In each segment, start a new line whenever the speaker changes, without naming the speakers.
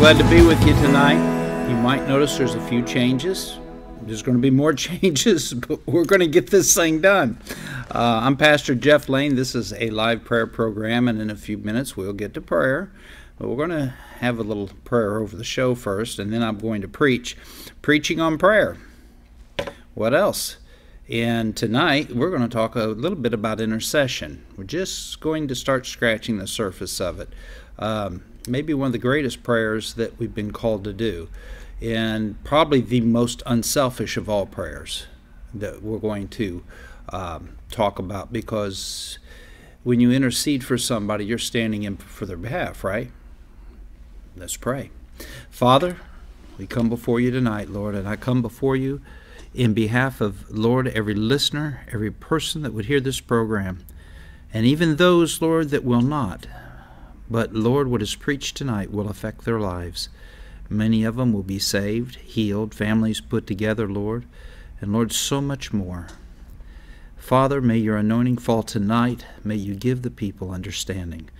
glad to be with you tonight. You might notice there's a few changes. There's going to be more changes, but we're going to get this thing done. Uh, I'm Pastor Jeff Lane. This is a live prayer program, and in a few minutes we'll get to prayer. But we're going to have a little prayer over the show first, and then I'm going to preach. Preaching on prayer. What else? And tonight we're going to talk a little bit about intercession. We're just going to start scratching the surface of it. Um, maybe one of the greatest prayers that we've been called to do, and probably the most unselfish of all prayers that we're going to um, talk about because when you intercede for somebody, you're standing in for their behalf, right? Let's pray. Father, we come before you tonight, Lord, and I come before you in behalf of, Lord, every listener, every person that would hear this program, and even those, Lord, that will not. But Lord, what is preached tonight will affect their lives. Many of them will be saved, healed, families put together, Lord, and Lord, so much more. Father, may your anointing fall tonight. May you give the people understanding,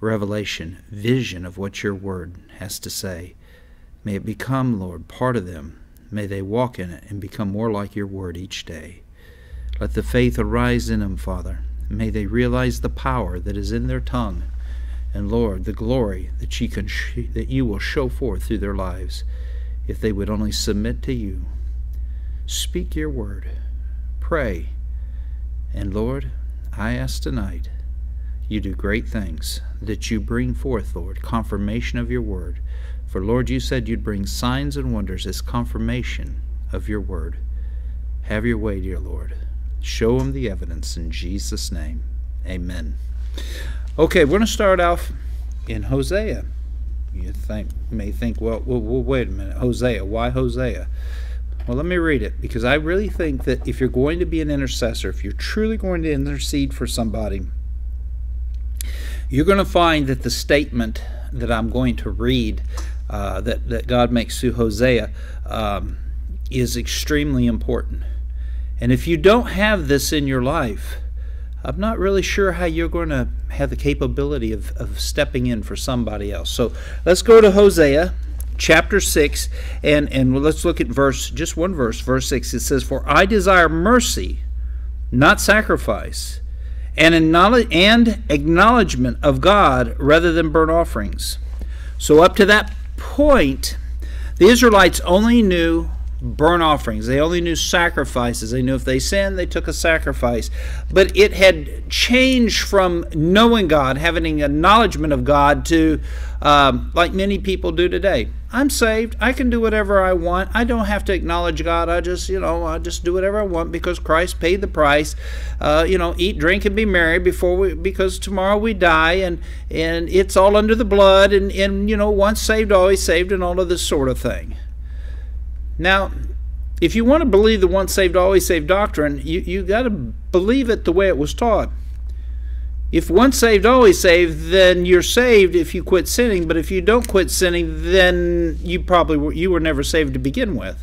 revelation, vision of what your word has to say. May it become, Lord, part of them. May they walk in it and become more like your word each day. Let the faith arise in them, Father. May they realize the power that is in their tongue and Lord, the glory that sh- that you will show forth through their lives if they would only submit to you. Speak your word. Pray. And Lord, I ask tonight you do great things, that you bring forth, Lord, confirmation of your word. For Lord, you said you'd bring signs and wonders as confirmation of your word. Have your way, dear Lord. Show them the evidence in Jesus' name. Amen. Okay, we're going to start off in Hosea. You think may think, well, well, well, wait a minute, Hosea. Why Hosea? Well, let me read it because I really think that if you're going to be an intercessor, if you're truly going to intercede for somebody, you're going to find that the statement that I'm going to read uh, that that God makes through Hosea um, is extremely important. And if you don't have this in your life, I'm not really sure how you're going to have the capability of, of stepping in for somebody else. So let's go to Hosea chapter 6 and, and let's look at verse, just one verse, verse 6. It says, For I desire mercy, not sacrifice, and, and acknowledgement of God rather than burnt offerings. So up to that point, the Israelites only knew burnt offerings. They only knew sacrifices. They knew if they sinned, they took a sacrifice. But it had changed from knowing God, having acknowledgement of God, to um, like many people do today. I'm saved. I can do whatever I want. I don't have to acknowledge God. I just, you know, I just do whatever I want because Christ paid the price. Uh, you know, eat, drink, and be merry before we, because tomorrow we die, and and it's all under the blood, and and you know, once saved, always saved, and all of this sort of thing. Now, if you want to believe the once saved, always saved doctrine, you, you got to believe it the way it was taught. If once saved, always saved, then you're saved if you quit sinning. But if you don't quit sinning, then you probably were, you were never saved to begin with.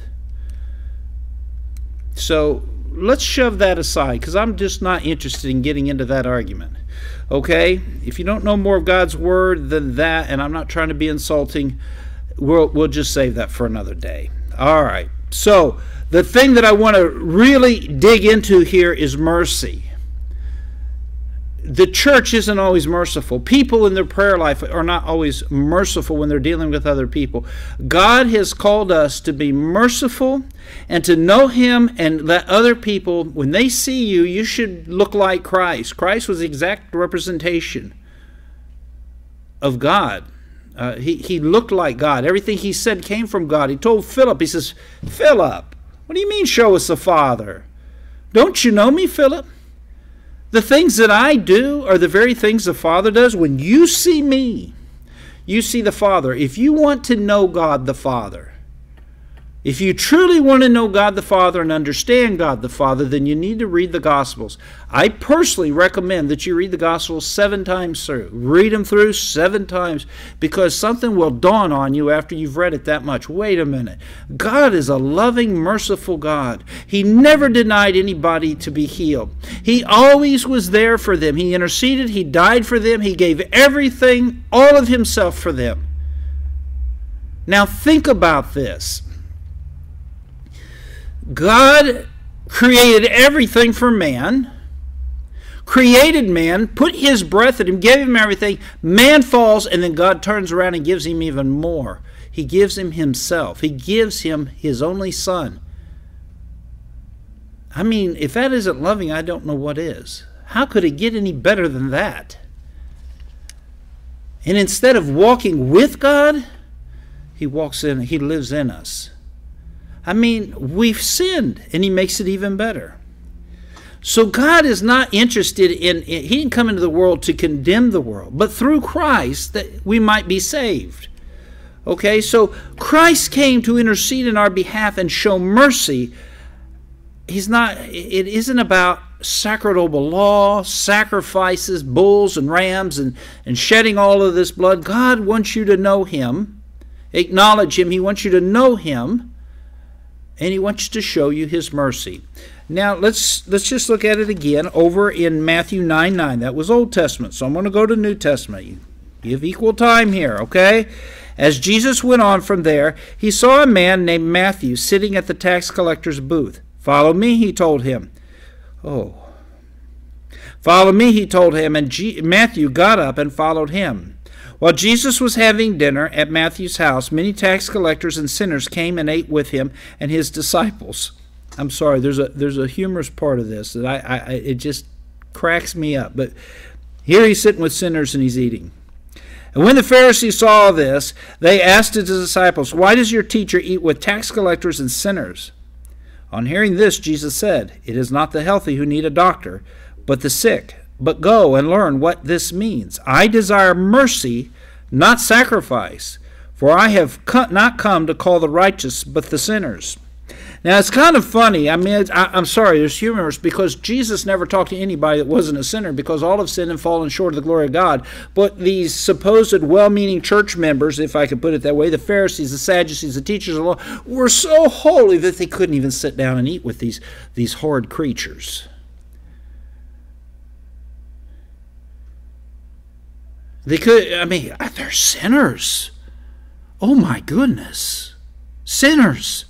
So let's shove that aside because I'm just not interested in getting into that argument. Okay? If you don't know more of God's word than that, and I'm not trying to be insulting, we'll, we'll just save that for another day. All right. So, the thing that I want to really dig into here is mercy. The church isn't always merciful. People in their prayer life are not always merciful when they're dealing with other people. God has called us to be merciful and to know Him and let other people, when they see you, you should look like Christ. Christ was the exact representation of God. Uh, he, he looked like God. Everything he said came from God. He told Philip, he says, Philip, what do you mean show us the Father? Don't you know me, Philip? The things that I do are the very things the Father does. When you see me, you see the Father. If you want to know God the Father, if you truly want to know God the Father and understand God the Father, then you need to read the Gospels. I personally recommend that you read the Gospels seven times through. Read them through seven times because something will dawn on you after you've read it that much. Wait a minute. God is a loving, merciful God. He never denied anybody to be healed, He always was there for them. He interceded, He died for them, He gave everything, all of Himself for them. Now, think about this God created everything for man, created man, put his breath in him, gave him everything. Man falls, and then God turns around and gives him even more. He gives him himself, He gives him his only son. I mean, if that isn't loving, I don't know what is. How could it get any better than that? And instead of walking with God, he walks in, he lives in us. I mean, we've sinned, and he makes it even better. So God is not interested in, he didn't come into the world to condemn the world, but through Christ that we might be saved. Okay, so Christ came to intercede in our behalf and show mercy. He's not, it isn't about sacerdotal law, sacrifices, bulls and rams, and, and shedding all of this blood. God wants you to know Him, acknowledge Him. He wants you to know Him and he wants to show you his mercy. Now let's let's just look at it again over in Matthew 9 9. That was Old Testament. So I'm going to go to New Testament. You Give equal time here, okay? As Jesus went on from there, he saw a man named Matthew sitting at the tax collector's booth. Follow me, he told him. Oh. Follow me, he told him, and G- Matthew got up and followed him. While Jesus was having dinner at Matthew's house, many tax collectors and sinners came and ate with him and his disciples. I'm sorry, there's a there's a humorous part of this that I, I it just cracks me up. But here he's sitting with sinners and he's eating. And when the Pharisees saw this, they asked his disciples, Why does your teacher eat with tax collectors and sinners? On hearing this, Jesus said, It is not the healthy who need a doctor, but the sick. But go and learn what this means. I desire mercy, not sacrifice, for I have not come to call the righteous, but the sinners. Now it's kind of funny. I mean, I, am sorry, it's humorous because Jesus never talked to anybody that wasn't a sinner because all have sinned and fallen short of the glory of God. But these supposed well meaning church members, if I could put it that way, the Pharisees, the Sadducees, the teachers of the law, were so holy that they couldn't even sit down and eat with these, these horrid creatures. They could, I mean, uh, they're sinners. Oh my goodness. Sinners.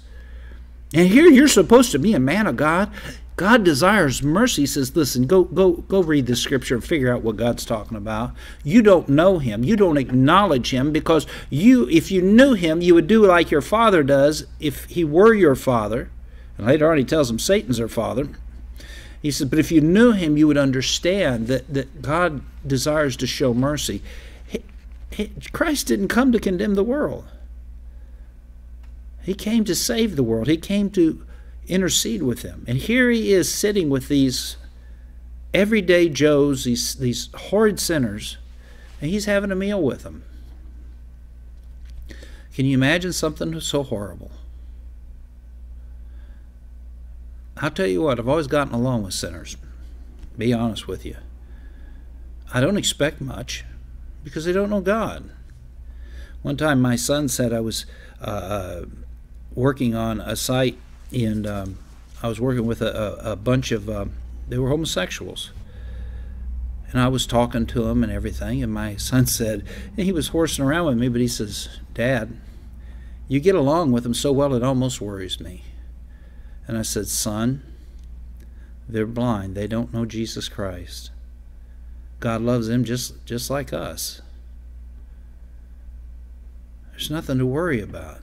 And here you're supposed to be a man of God. God desires mercy. He says, listen, go go go read the scripture and figure out what God's talking about. You don't know him. You don't acknowledge him because you if you knew him, you would do like your father does if he were your father. And later on he tells him Satan's their father. He says, but if you knew him, you would understand that, that God desires to show mercy. He, he, Christ didn't come to condemn the world. He came to save the world. He came to intercede with them. And here he is sitting with these everyday Joes, these, these horrid sinners, and he's having a meal with them. Can you imagine something so horrible? I'll tell you what, I've always gotten along with sinners. Be honest with you. I don't expect much because they don't know God. One time my son said I was uh, uh working on a site and um, I was working with a, a, a bunch of, um, they were homosexuals. And I was talking to them and everything, and my son said, and he was horsing around with me, but he says, Dad, you get along with them so well it almost worries me. And I said, Son, they're blind. They don't know Jesus Christ. God loves them just, just like us. There's nothing to worry about.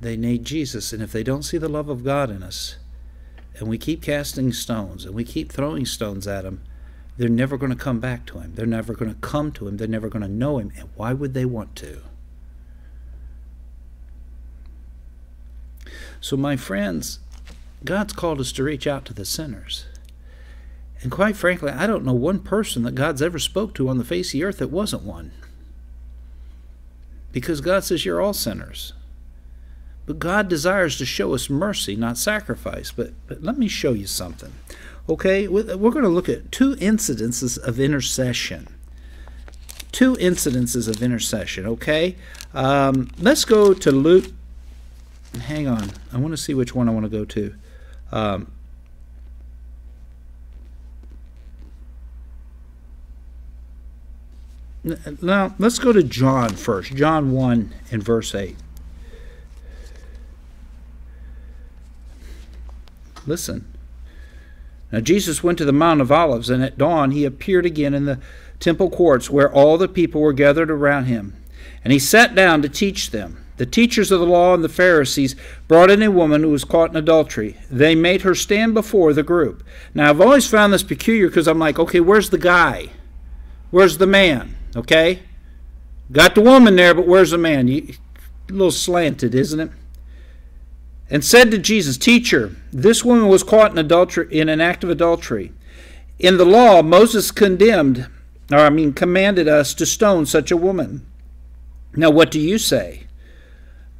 They need Jesus, and if they don't see the love of God in us, and we keep casting stones and we keep throwing stones at them, they're never going to come back to Him. They're never going to come to Him. They're never going to know Him. And why would they want to? So, my friends, God's called us to reach out to the sinners. And quite frankly, I don't know one person that God's ever spoke to on the face of the earth that wasn't one. Because God says you're all sinners. But God desires to show us mercy, not sacrifice. But, but let me show you something. Okay, we're going to look at two incidences of intercession. Two incidences of intercession, okay? Um, let's go to Luke hang on. I want to see which one I want to go to. Um, Now, let's go to John first. John 1 and verse 8. Listen. Now, Jesus went to the Mount of Olives, and at dawn he appeared again in the temple courts where all the people were gathered around him. And he sat down to teach them. The teachers of the law and the Pharisees brought in a woman who was caught in adultery. They made her stand before the group. Now, I've always found this peculiar because I'm like, okay, where's the guy? Where's the man? Okay? Got the woman there, but where's the man? You, a little slanted, isn't it? And said to Jesus, Teacher, this woman was caught in adultery in an act of adultery. In the law, Moses condemned, or I mean commanded us to stone such a woman. Now what do you say?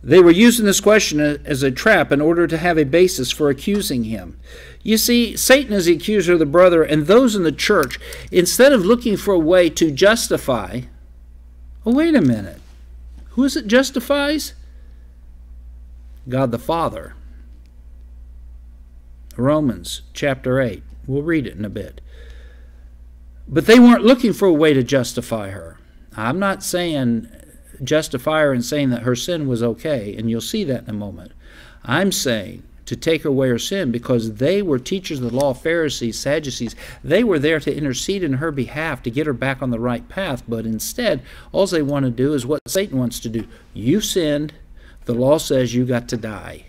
They were using this question as a trap in order to have a basis for accusing him. You see, Satan is the accuser of the brother, and those in the church, instead of looking for a way to justify, oh, wait a minute, who is it justifies? God the Father. Romans chapter 8. We'll read it in a bit. But they weren't looking for a way to justify her. I'm not saying justify her and saying that her sin was okay, and you'll see that in a moment. I'm saying to take away her sin because they were teachers of the law, Pharisees, Sadducees. They were there to intercede in her behalf to get her back on the right path, but instead, all they want to do is what Satan wants to do. You sinned, the law says you got to die.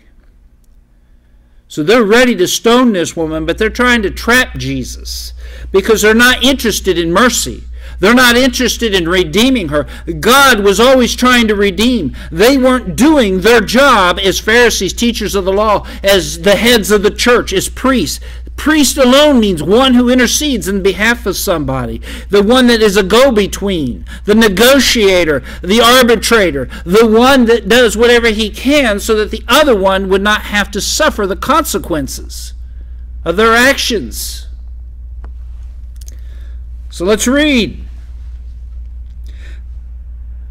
So they're ready to stone this woman, but they're trying to trap Jesus because they're not interested in mercy. They're not interested in redeeming her. God was always trying to redeem. They weren't doing their job as Pharisees, teachers of the law, as the heads of the church, as priests. Priest alone means one who intercedes in behalf of somebody, the one that is a go between, the negotiator, the arbitrator, the one that does whatever he can so that the other one would not have to suffer the consequences of their actions. So let's read.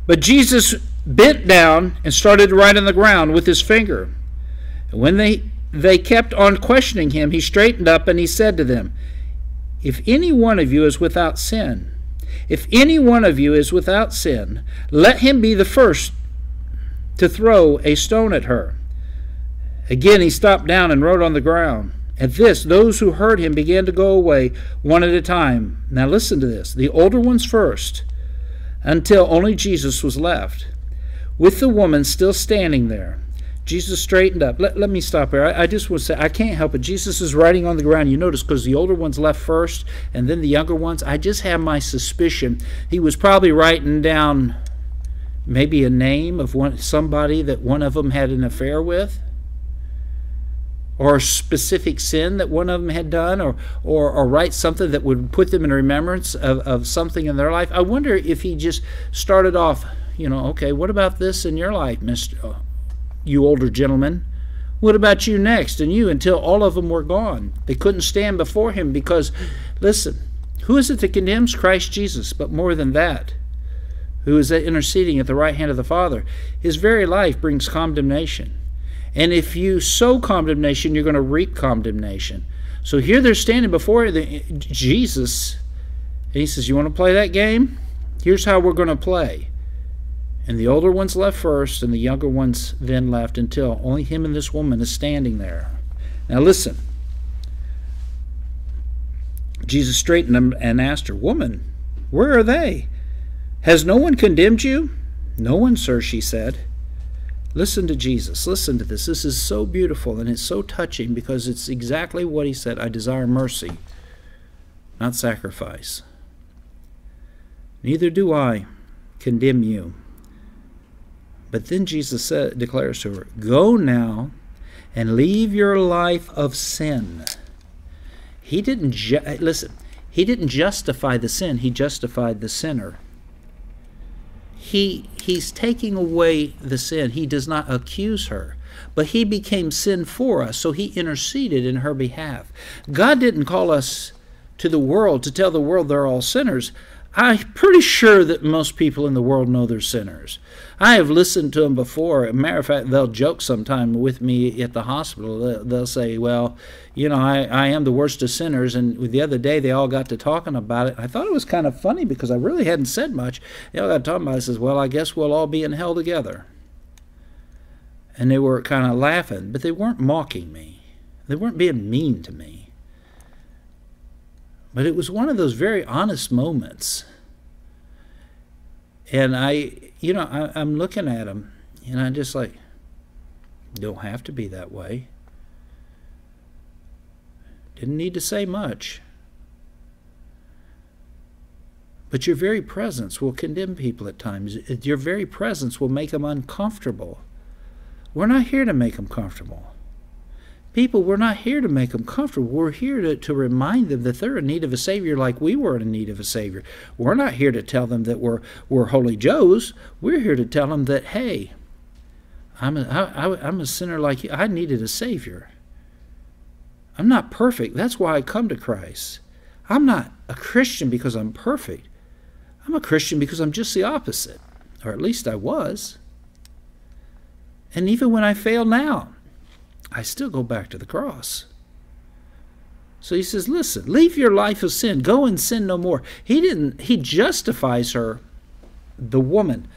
But Jesus bent down and started to write on the ground with his finger. And when they, they kept on questioning him, he straightened up and he said to them, If any one of you is without sin, if any one of you is without sin, let him be the first to throw a stone at her. Again he stopped down and wrote on the ground. At this, those who heard him began to go away one at a time. Now listen to this the older ones first until only Jesus was left, with the woman still standing there. Jesus straightened up. Let, let me stop here. I, I just want to say, I can't help it. Jesus is writing on the ground. You notice because the older ones left first and then the younger ones. I just have my suspicion he was probably writing down maybe a name of one somebody that one of them had an affair with or a specific sin that one of them had done, or, or, or write something that would put them in remembrance of, of something in their life. I wonder if he just started off, you know, okay, what about this in your life, Mr. Uh, you older gentleman? What about you next? And you until all of them were gone. They couldn't stand before him because, listen, who is it that condemns Christ Jesus? But more than that, who is interceding at the right hand of the Father? His very life brings condemnation. And if you sow condemnation, you're going to reap condemnation. So here they're standing before the, Jesus, and he says, You want to play that game? Here's how we're going to play. And the older ones left first, and the younger ones then left until only him and this woman is standing there. Now listen. Jesus straightened them and asked her, Woman, where are they? Has no one condemned you? No one, sir, she said. Listen to Jesus. Listen to this. This is so beautiful and it's so touching because it's exactly what he said. I desire mercy, not sacrifice. Neither do I condemn you. But then Jesus said, declares to her, Go now and leave your life of sin. He didn't, listen, he didn't justify the sin, he justified the sinner he he's taking away the sin. He does not accuse her, but he became sin for us, so he interceded in her behalf. God didn't call us to the world to tell the world they're all sinners. I'm pretty sure that most people in the world know they're sinners. I have listened to them before. Matter of fact, they'll joke sometime with me at the hospital. They'll say, Well, you know, I, I am the worst of sinners. And the other day, they all got to talking about it. I thought it was kind of funny because I really hadn't said much. They all got talking about it. I says, Well, I guess we'll all be in hell together. And they were kind of laughing, but they weren't mocking me, they weren't being mean to me. But it was one of those very honest moments. And I, you know, I, am looking at them and I'm just like, don't have to be that way. Didn't need to say much. But your very presence will condemn people at times. Your very presence will make them uncomfortable. We're not here to make them comfortable. People, we're not here to make them comfortable. We're here to, to remind them that they're in need of a Savior like we were in need of a Savior. We're not here to tell them that we're, we're Holy Joes. We're here to tell them that, hey, I'm a, I, I, I'm a sinner like you. I needed a Savior. I'm not perfect. That's why I come to Christ. I'm not a Christian because I'm perfect. I'm a Christian because I'm just the opposite, or at least I was. And even when I fail now, I still go back to the cross. So he says, Listen, leave your life of sin. Go and sin no more. He didn't, he justifies her, the woman,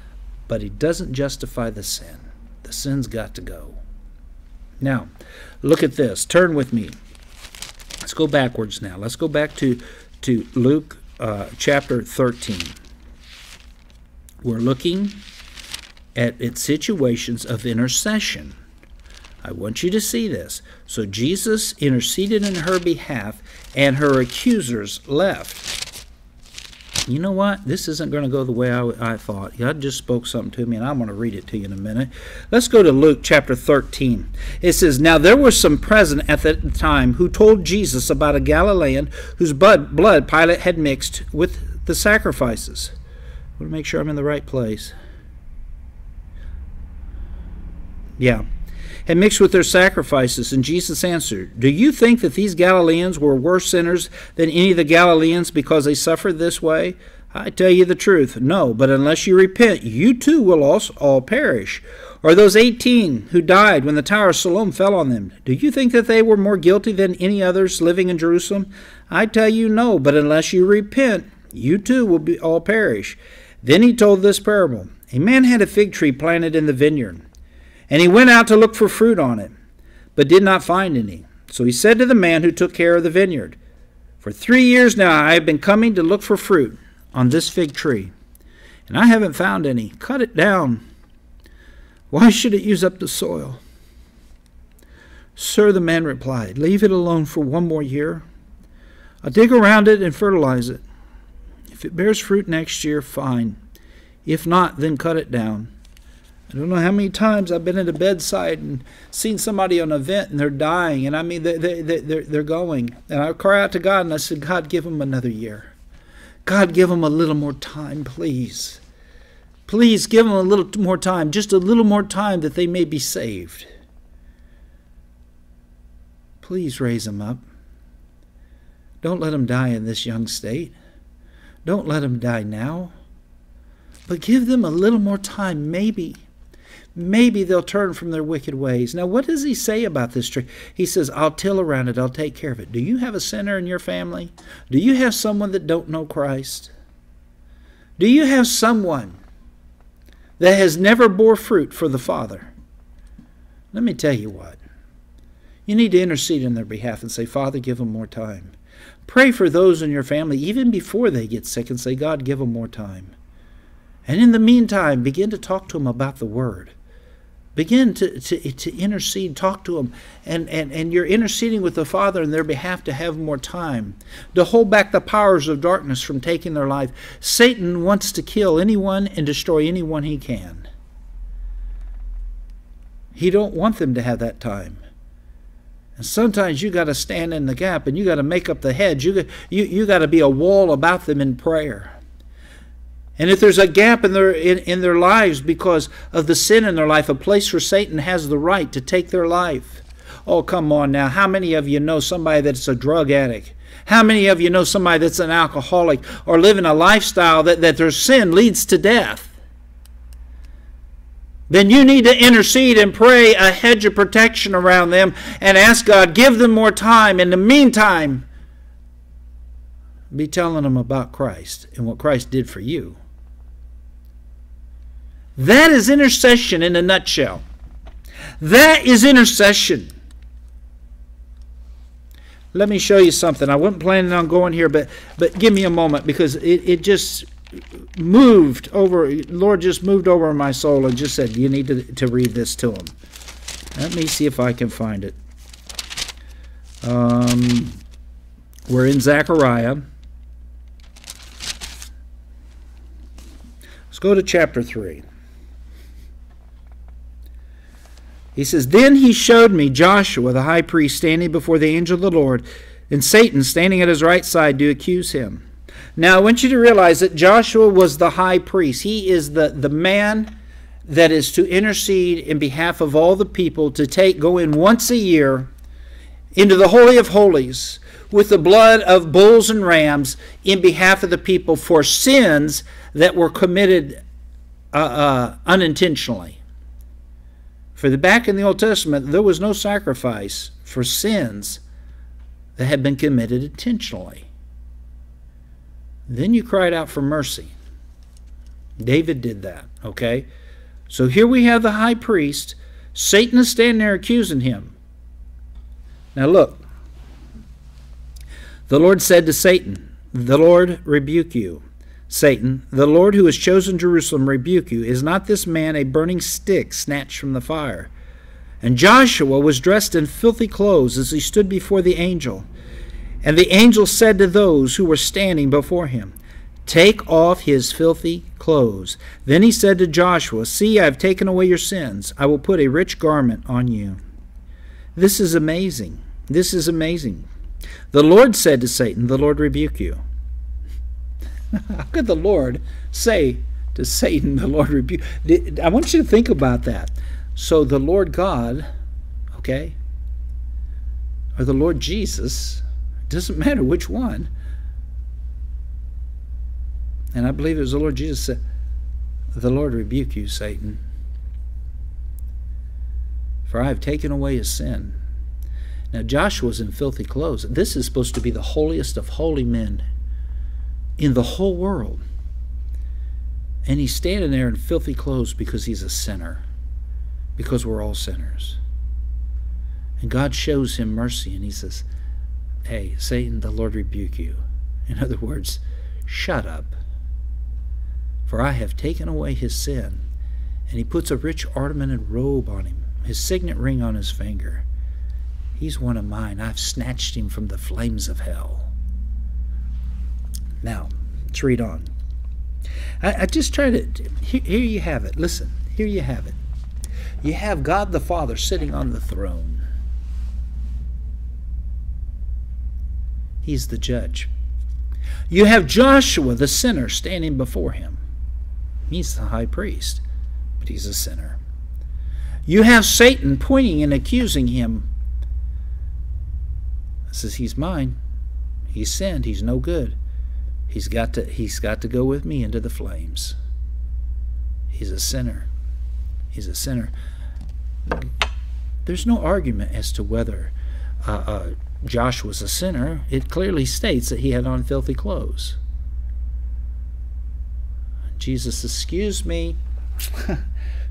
but he doesn't justify the sin. The sin's got to go. Now, look at this. Turn with me. Let's go backwards now. Let's go back to, to Luke uh, chapter 13. We're looking at, at situations of intercession. I want you to see this. So Jesus interceded in her behalf, and her accusers left. You know what? This isn't going to go the way I, I, thought. God just spoke something to me, and I'm going to read it to you in a minute. Let's go to Luke chapter 13. It says, Now there were some present at that time who told Jesus about a Galilean whose blood, blood Pilate had mixed with the sacrifices. I want to make sure I'm in the right place. Yeah had mixed with their sacrifices. And Jesus answered, Do you think that these Galileans were worse sinners than any of the Galileans because they suffered this way? I tell you the truth, no, but unless you repent, you too will also all perish. Or those eighteen who died when the Tower of Siloam fell on them, do you think that they were more guilty than any others living in Jerusalem? I tell you no, but unless you repent, you too will be all perish. Then he told this parable. A man had a fig tree planted in the vineyard and he went out to look for fruit on it, but did not find any. So he said to the man who took care of the vineyard, For three years now I have been coming to look for fruit on this fig tree, and I haven't found any. Cut it down. Why should it use up the soil? Sir, the man replied, Leave it alone for one more year. I'll dig around it and fertilize it. If it bears fruit next year, fine. If not, then cut it down. I don't know how many times I've been at a bedside and seen somebody on a vent and they're dying, and I mean, they, they, they, they're, they're going. And I cry out to God and I said, God, give them another year. God, give them a little more time, please. Please give them a little more time, just a little more time that they may be saved. Please raise them up. Don't let them die in this young state. Don't let them die now. But give them a little more time, maybe maybe they'll turn from their wicked ways. Now, what does he say about this tree? He says, I'll till around it, I'll take care of it. Do you have a sinner in your family? Do you have someone that don't know Christ? Do you have someone that has never bore fruit for the Father? Let me tell you what. You need to intercede in their behalf and say, Father, give them more time. Pray for those in your family even before they get sick and say, God, give them more time. And in the meantime, begin to talk to them about the Word. Begin to, to, to intercede, talk to them, and, and, and you're interceding with the Father in their behalf to have more time, to hold back the powers of darkness from taking their life. Satan wants to kill anyone and destroy anyone he can. He don't want them to have that time. And sometimes you got to stand in the gap and you got to make up the hedge. You, you, you got to be a wall about them in prayer. And if there's a gap in their in, in their lives because of the sin in their life, a place where Satan has the right to take their life. Oh, come on now. How many of you know somebody that's a drug addict? How many of you know somebody that's an alcoholic or living a lifestyle that, that their sin leads to death? then you need to intercede and pray a hedge of protection around them and ask God, give them more time. In the meantime, be telling them about Christ and what Christ did for you. That is intercession in a nutshell. That is intercession. Let me show you something. I wasn't planning on going here, but but give me a moment because it, it just moved over, Lord just moved over my soul and just said, You need to, to read this to him. Let me see if I can find it. Um, we're in Zechariah. Let's go to chapter 3. He says, Then he showed me Joshua the high priest standing before the angel of the Lord, and Satan standing at his right side to accuse him. Now, I want you to realize that Joshua was the high priest. He is the, the man that is to intercede in behalf of all the people to take go in once a year into the holy of holies with the blood of bulls and rams in behalf of the people for sins that were committed uh, uh, unintentionally. For the back in the Old Testament, there was no sacrifice for sins that had been committed intentionally. Then you cried out for mercy. David did that, okay? So here we have the high priest. Satan is standing there accusing him. Now look. The Lord said to Satan, The Lord rebuke you. Satan, the Lord who has chosen Jerusalem rebuke you. Is not this man a burning stick snatched from the fire? And Joshua was dressed in filthy clothes as he stood before the angel. And the angel said to those who were standing before him, Take off his filthy clothes. Then he said to Joshua, See, I have taken away your sins. I will put a rich garment on you. This is amazing. This is amazing. The Lord said to Satan, The Lord rebuke you. How could the Lord say to Satan, The Lord rebuke? I want you to think about that. So the Lord God, okay, or the Lord Jesus, doesn't matter which one. And I believe it was the Lord Jesus said, The Lord rebuke you, Satan. For I have taken away his sin. Now Joshua's in filthy clothes. This is supposed to be the holiest of holy men in the whole world. And he's standing there in filthy clothes because he's a sinner. Because we're all sinners. And God shows him mercy and he says, Hey, Satan, the Lord rebuke you. In other words, shut up. For I have taken away his sin. And he puts a rich ornamented robe on him, his signet ring on his finger. He's one of mine. I've snatched him from the flames of hell. Now, let's read on. I, I just try to. Here, here you have it. Listen, here you have it. You have God the Father sitting on the throne. He's the judge. You have Joshua, the sinner, standing before him. He's the high priest, but he's a sinner. You have Satan pointing and accusing him. Says he's mine. He's sinned. He's no good. He's got to he's got to go with me into the flames. He's a sinner. He's a sinner. There's no argument as to whether uh, uh, Josh was a sinner, it clearly states that he had on filthy clothes. Jesus, excuse me.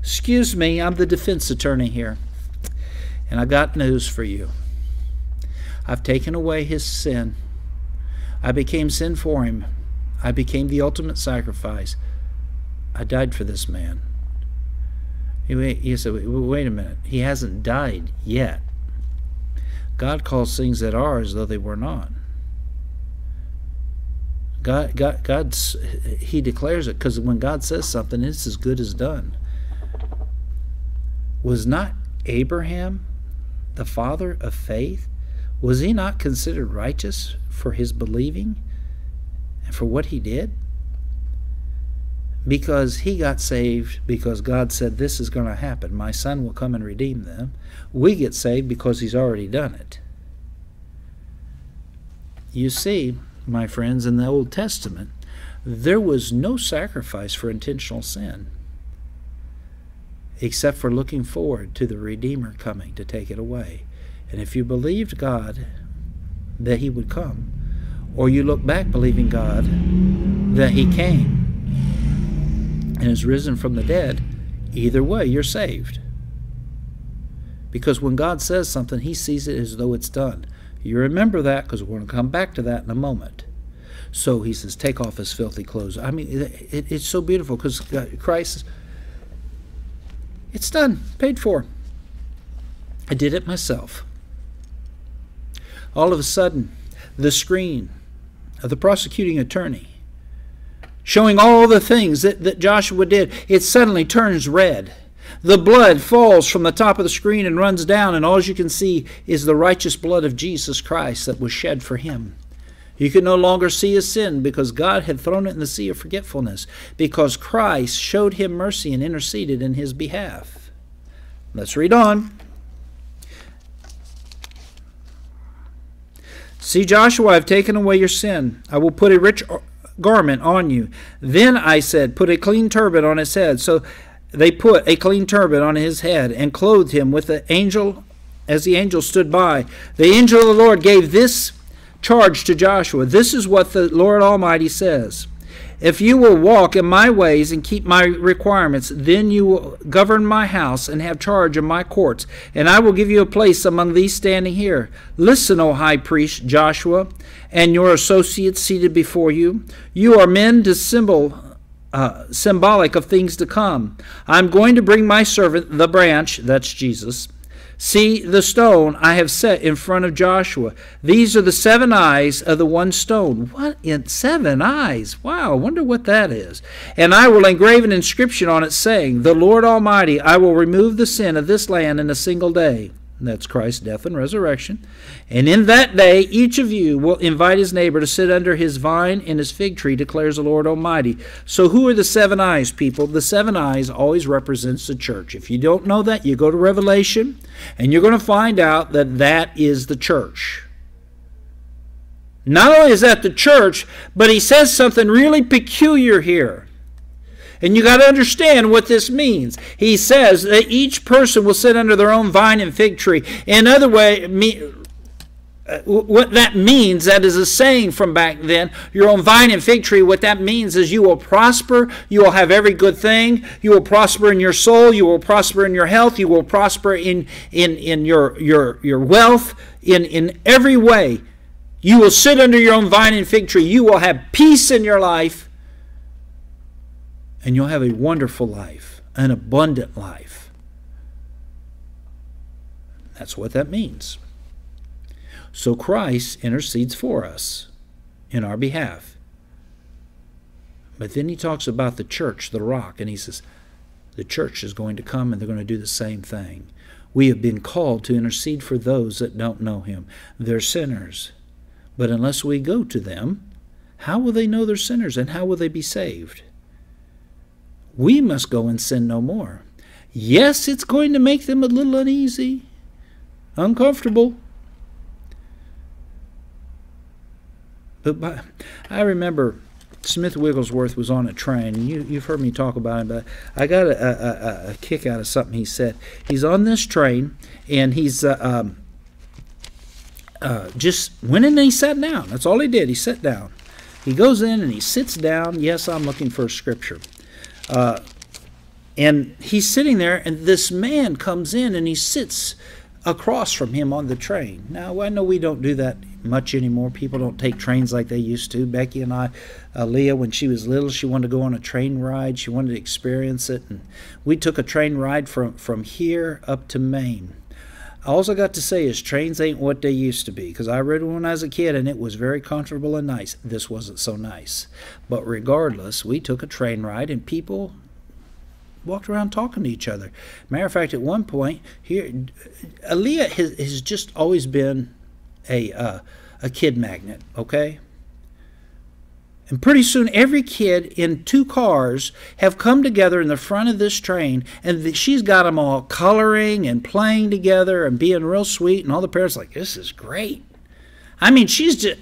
excuse me, I'm the defense attorney here. And I got news for you. I've taken away his sin. I became sin for him. I became the ultimate sacrifice. I died for this man. He said, wait a minute. He hasn't died yet. God calls things that are as though they were not. God, God, God's, He declares it because when God says something, it's as good as done. Was not Abraham the father of faith? Was he not considered righteous for his believing and for what he did? because he got saved because God said this is going to happen. My son will come and redeem them. We get saved because he's already done it. You see, my friends, in the Old Testament, there was no sacrifice for intentional sin except for looking forward to the Redeemer coming to take it away. And if you believed God that He would come, or you look back believing God that He came and is risen from the dead, either way, you're saved. Because when God says something, He sees it as though it's done. You remember that because we're going to come back to that in a moment. So He says, Take off His filthy clothes. I mean, it, it's so beautiful because Christ, it's done, paid for. I did it myself. All of a sudden, the screen of the prosecuting attorney showing all the things that, that Joshua did, it suddenly turns red. The blood falls from the top of the screen and runs down, and all you can see is the righteous blood of Jesus Christ that was shed for him. You could no longer see his sin because God had thrown it in the sea of forgetfulness, because Christ showed him mercy and interceded in his behalf. Let's read on. See, Joshua, I have taken away your sin. I will put a rich garment on you. Then I said, Put a clean turban on his head. So they put a clean turban on his head and clothed him with the angel as the angel stood by. The angel of the Lord gave this charge to Joshua. This is what the Lord Almighty says. If you will walk in my ways and keep my requirements, then you will govern my house and have charge of my courts, and I will give you a place among these standing here. Listen, O high priest Joshua, and your associates seated before you. You are men to symbol uh, symbolic of things to come. I'm going to bring my servant, the branch, that's Jesus. See the stone I have set in front of Joshua. These are the seven eyes of the one stone. What in seven eyes? Wow, I wonder what that is. And I will engrave an inscription on it saying, The Lord Almighty, I will remove the sin of this land in a single day. That's Christ's death and resurrection. And in that day, each of you will invite his neighbor to sit under his vine and his fig tree, declares the Lord Almighty. So, who are the seven eyes, people? The seven eyes always represents the church. If you don't know that, you go to Revelation, and you're going to find out that that is the church. Not only is that the church, but he says something really peculiar here. And you got to understand what this means. He says that each person will sit under their own vine and fig tree. In other way, me, uh, what that means, that is a saying from back then, your own vine and fig tree, what that means is you will prosper, you will have every good thing, you will prosper in your soul, you will prosper in your health, you will prosper in, in, in your, your, your wealth, in, in every way. You will sit under your own vine and fig tree. You will have peace in your life and you'll have a wonderful life, an abundant life. That's what that means. So Christ intercedes for us in our behalf. But then he talks about the church, the rock, and he says, the church is going to come and they're going to do the same thing. We have been called to intercede for those that don't know him. They're sinners. But unless we go to them, how will they know they're sinners and how will they be saved? we must go and sin no more. Yes, it's going to make them a little uneasy, uncomfortable. But I remember Smith Wigglesworth was on a train. You, you've heard me talk about him, but I got a, a, a kick out of something he said. He's on this train, and he's uh, um, uh, just went in and he sat down. That's all he did. He sat down. He goes in and he sits down. Yes, I'm looking for a scripture. Uh, and he's sitting there, and this man comes in and he sits across from him on the train. Now, I know we don't do that much anymore. People don't take trains like they used to. Becky and I, uh, Leah, when she was little, she wanted to go on a train ride. She wanted to experience it. And we took a train ride from, from here up to Maine. All I got to say is trains ain't what they used to be because I rode one when I was a kid and it was very comfortable and nice. This wasn't so nice. But regardless, we took a train ride and people walked around talking to each other. Matter of fact, at one point here, Aaliyah has, has just always been a uh, a kid magnet. Okay, and pretty soon, every kid in two cars have come together in the front of this train, and she's got them all coloring and playing together and being real sweet. And all the parents like, "This is great." I mean, she's just,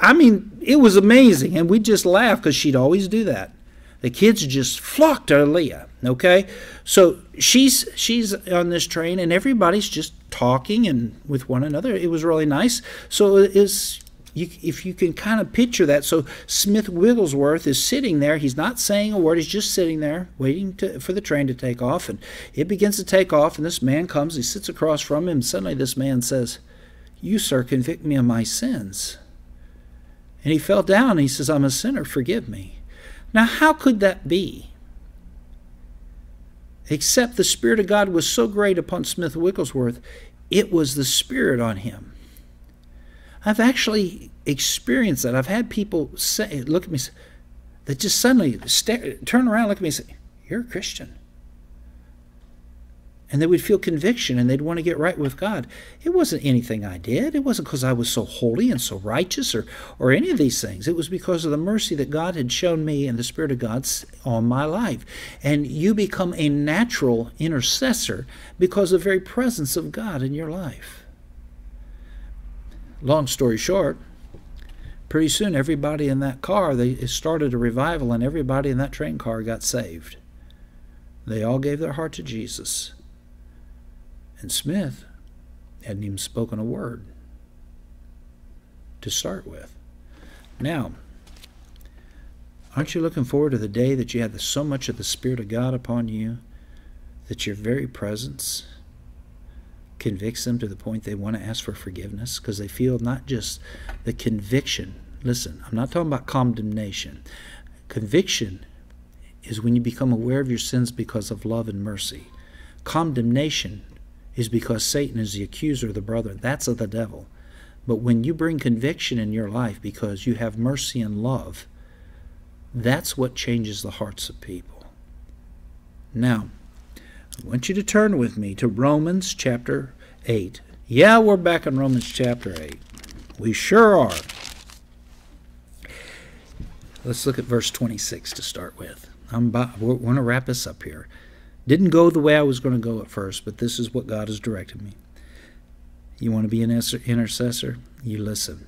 I mean, it was amazing. And we just laughed because she'd always do that. The kids just flocked to Leah. Okay, so she's she's on this train, and everybody's just talking and with one another. It was really nice. So you, if you can kind of picture that. So Smith Wigglesworth is sitting there. He's not saying a word. He's just sitting there waiting to, for the train to take off. And it begins to take off. And this man comes. He sits across from him. Suddenly this man says, "You, sir, convict me of my sins." And he fell down. And he says, "I'm a sinner. Forgive me." Now, how could that be? Except the Spirit of God was so great upon Smith Wigglesworth, it was the Spirit on him. I've actually experienced that. I've had people say, look at me, that just suddenly stare, turn around, look at me, and say, You're a Christian and they would feel conviction and they'd want to get right with God. It wasn't anything I did. It wasn't because I was so holy and so righteous or, or any of these things. It was because of the mercy that God had shown me and the Spirit of God on my life. And you become a natural intercessor because of the very presence of God in your life. Long story short, pretty soon everybody in that car, they started a revival and everybody in that train car got saved. They all gave their heart to Jesus. And Smith hadn't even spoken a word to start with. Now, aren't you looking forward to the day that you have so much of the Spirit of God upon you that your very presence convicts them to the point they want to ask for forgiveness because they feel not just the conviction. Listen, I'm not talking about condemnation. Conviction is when you become aware of your sins because of love and mercy. Condemnation is because Satan is the accuser of the brother. That's of the devil. But when you bring conviction in your life because you have mercy and love, that's what changes the hearts of people. Now, I want you to turn with me to Romans chapter 8. Yeah, we're back in Romans chapter 8. We sure are. Let's look at verse 26 to start with. I'm about, we're going to wrap this up here. Didn't go the way I was going to go at first, but this is what God has directed me. You want to be an intercessor? You listen.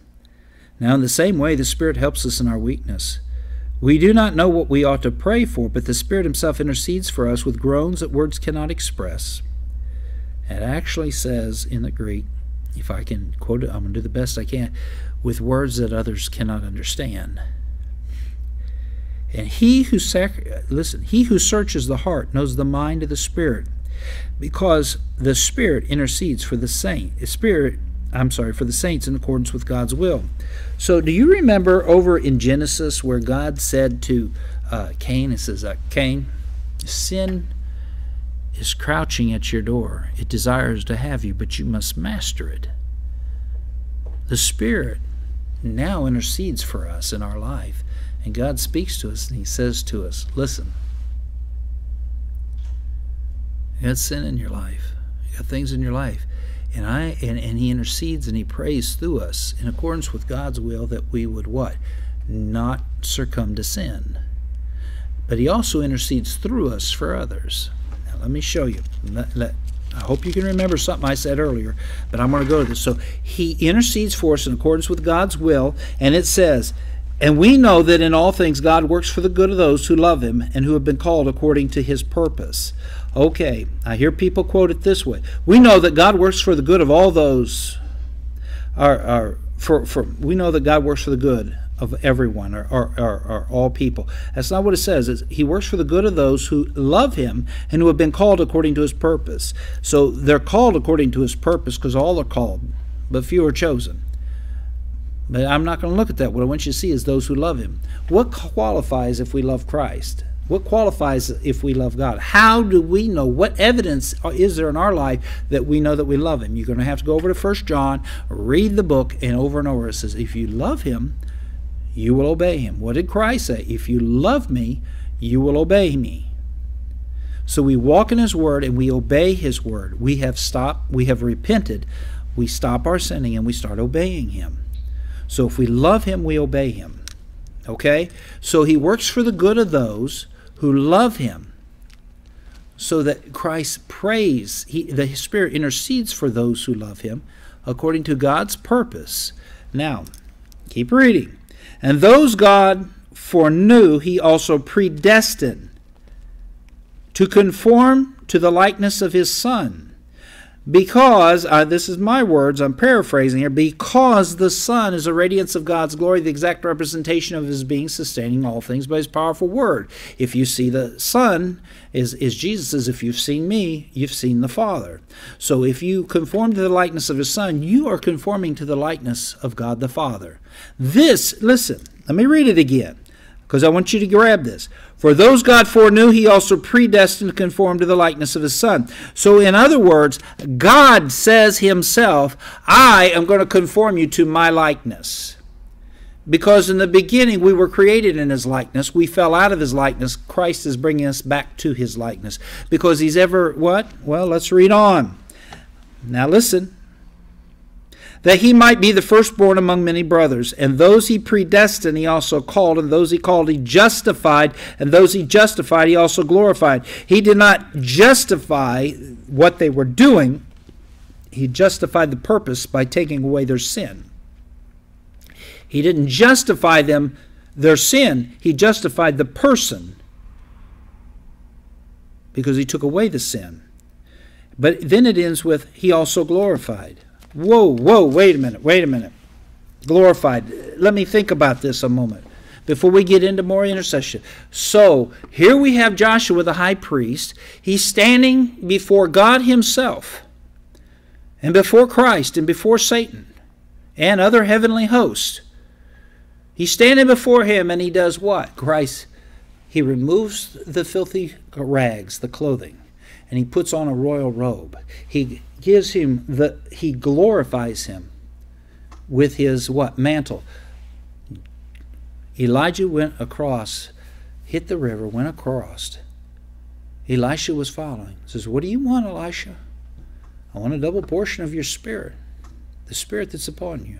Now, in the same way, the Spirit helps us in our weakness. We do not know what we ought to pray for, but the Spirit Himself intercedes for us with groans that words cannot express. It actually says in the Greek, if I can quote it, I'm going to do the best I can, with words that others cannot understand. And he who sac- listen, he who searches the heart knows the mind of the Spirit, because the Spirit intercedes for the saint. The Spirit, I'm sorry, for the saints in accordance with God's will. So, do you remember over in Genesis where God said to uh, Cain, "It says, uh, Cain, sin is crouching at your door. It desires to have you, but you must master it." The Spirit now intercedes for us in our life. And God speaks to us and He says to us, Listen, you got sin in your life, you got things in your life. And I and, and He intercedes and He prays through us in accordance with God's will that we would what? Not succumb to sin. But He also intercedes through us for others. Now let me show you. Let, let, I hope you can remember something I said earlier, but I'm going to go to this. So he intercedes for us in accordance with God's will, and it says, and we know that in all things God works for the good of those who love him and who have been called according to his purpose. Okay, I hear people quote it this way. We know that God works for the good of all those are, are for, for we know that God works for the good of everyone or, or, or, or, all people. That's not what it says. It's, he works for the good of those who love him and who have been called according to his purpose. So they're called according to his purpose because all are called, but few are chosen. But I'm not going to look at that. What I want you to see is those who love Him. What qualifies if we love Christ? What qualifies if we love God? How do we know? What evidence is there in our life that we know that we love Him? You're going to have to go over to First John, read the book, and over and over it says, if you love Him, you will obey Him. What did Christ say? If you love me, you will obey me. So we walk in His Word and we obey His Word. We have stopped, we have repented, we stop our sinning, and we start obeying Him. So if we love him, we obey him. Okay? So he works for the good of those who love him. So that Christ prays, he, the Spirit intercedes for those who love him according to God's purpose. Now, keep reading. And those God foreknew, he also predestined to conform to the likeness of his Son because, uh, this is my words, I'm paraphrasing here, because the Son is a radiance of God's glory, the exact representation of his being, sustaining all things by his powerful word. If you see the Son, is, is Jesus if you've seen me, you've seen the Father. So if you conform to the likeness of his Son, you are conforming to the likeness of God the Father. This, listen, let me read it again because I want you to grab this. For those God foreknew, he also predestined to conform to the likeness of his Son. So, in other words, God says himself, I am going to conform you to my likeness. Because in the beginning we were created in his likeness. We fell out of his likeness. Christ is bringing us back to his likeness. Because he's ever, what? Well, let's read on. Now listen that he might be the firstborn among many brothers. And those he predestined, he also called, and those he called, he justified, and those he justified, he also glorified. He did not justify what they were doing, he justified the purpose by taking away their sin. He didn't justify them their sin, he justified the person because he took away the sin. But then it ends with, He also glorified. Whoa, whoa, wait a minute, wait a minute. Glorified. Let me think about this a moment before we get into more intercession. So here we have Joshua, the high priest. He's standing before God Himself, and before Christ, and before Satan, and other heavenly hosts. He's standing before Him, and he does what? Christ, He removes the filthy rags, the clothing, and He puts on a royal robe. He gives him the he glorifies him with his what? Mantle. Elijah went across hit the river went across. Elisha was following. Says what do you want elisha? I want a double portion of your spirit the spirit that's upon you.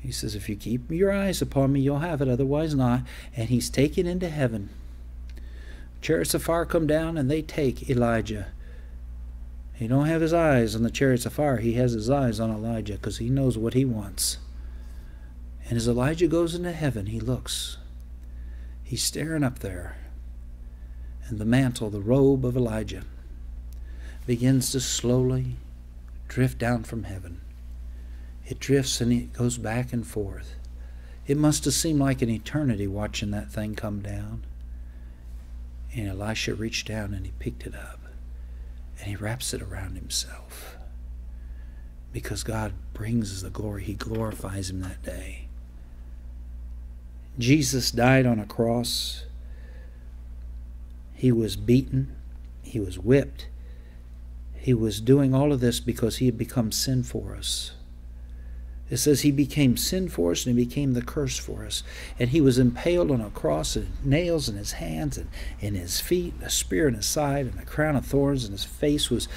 He says if you keep your eyes upon me you'll have it. Otherwise not. And he's taken into heaven chariots of fire come down and they take elijah he don't have his eyes on the chariots of fire. He has his eyes on Elijah because he knows what he wants. And as Elijah goes into heaven, he looks. He's staring up there. And the mantle, the robe of Elijah, begins to slowly drift down from heaven. It drifts and it goes back and forth. It must have seemed like an eternity watching that thing come down. And Elisha reached down and he picked it up and he wraps it around himself. Because God brings the glory, he glorifies him that day. Jesus died on a cross. He was beaten, he was whipped. He was doing all of this because he had become sin for us. It says he became sin for us and he became the curse for us. And he was impaled on a cross and nails in his hands and in his feet, a spear in his side, and a crown of thorns, and his face was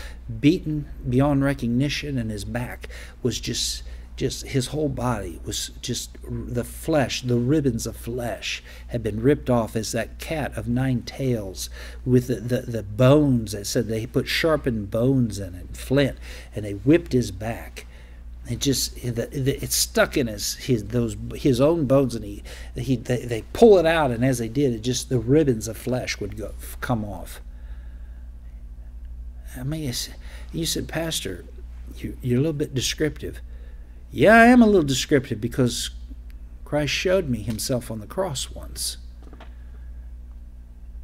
beaten beyond recognition, and his back was just just his whole body was just the flesh, the ribbons of flesh had been ripped off as that cat of nine tails with the, the, the bones. That said they put sharpened bones in it, flint, and they whipped his back it just it's stuck in his his those his own bones, and he he they, they pull it out, and as they did, it just the ribbons of flesh would go come off. I mean, you said, Pastor, you, you're a little bit descriptive. Yeah, I am a little descriptive because Christ showed me Himself on the cross once.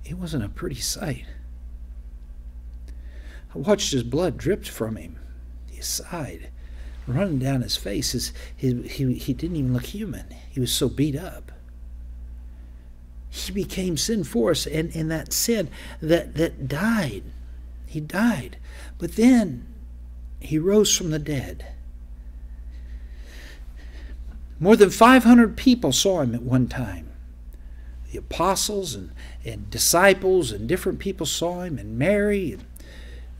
It wasn't a pretty sight. I watched His blood dripped from Him, His side running down his face. His, his, he, he didn't even look human. He was so beat up. He became sin for us, and in that sin that, that died. He died. But then he rose from the dead. More than 500 people saw him at one time. The apostles and, and disciples and different people saw him, and Mary and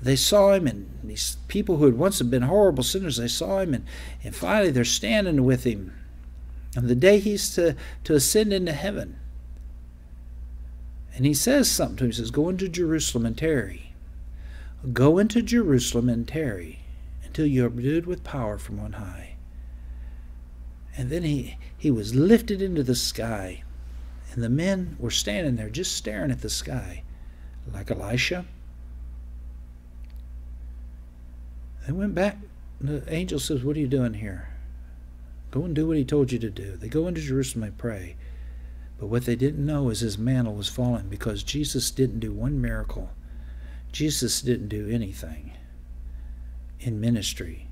they saw him, and these people who had once have been horrible sinners, they saw him, and, and finally they're standing with him. And the day he's to, to ascend into heaven. And he says something to him. He says, Go into Jerusalem and tarry. Go into Jerusalem and tarry until you are endued with power from on high. And then he, he was lifted into the sky, and the men were standing there just staring at the sky, like Elisha. They went back. The angel says, What are you doing here? Go and do what he told you to do. They go into Jerusalem and pray. But what they didn't know is his mantle was falling because Jesus didn't do one miracle. Jesus didn't do anything in ministry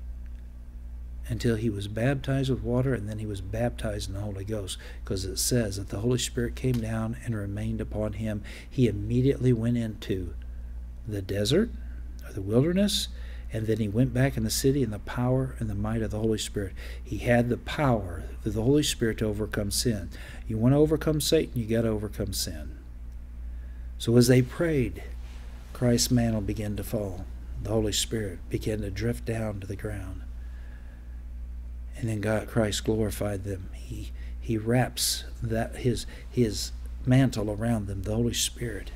until he was baptized with water and then he was baptized in the Holy Ghost because it says that the Holy Spirit came down and remained upon him. He immediately went into the desert or the wilderness and then he went back in the city in the power and the might of the Holy Spirit. He had the power of the Holy Spirit to overcome sin. You want to overcome Satan, you got to overcome sin. So as they prayed, Christ's mantle began to fall. The Holy Spirit began to drift down to the ground. And then God Christ glorified them. He he wraps that his his mantle around them, the Holy Spirit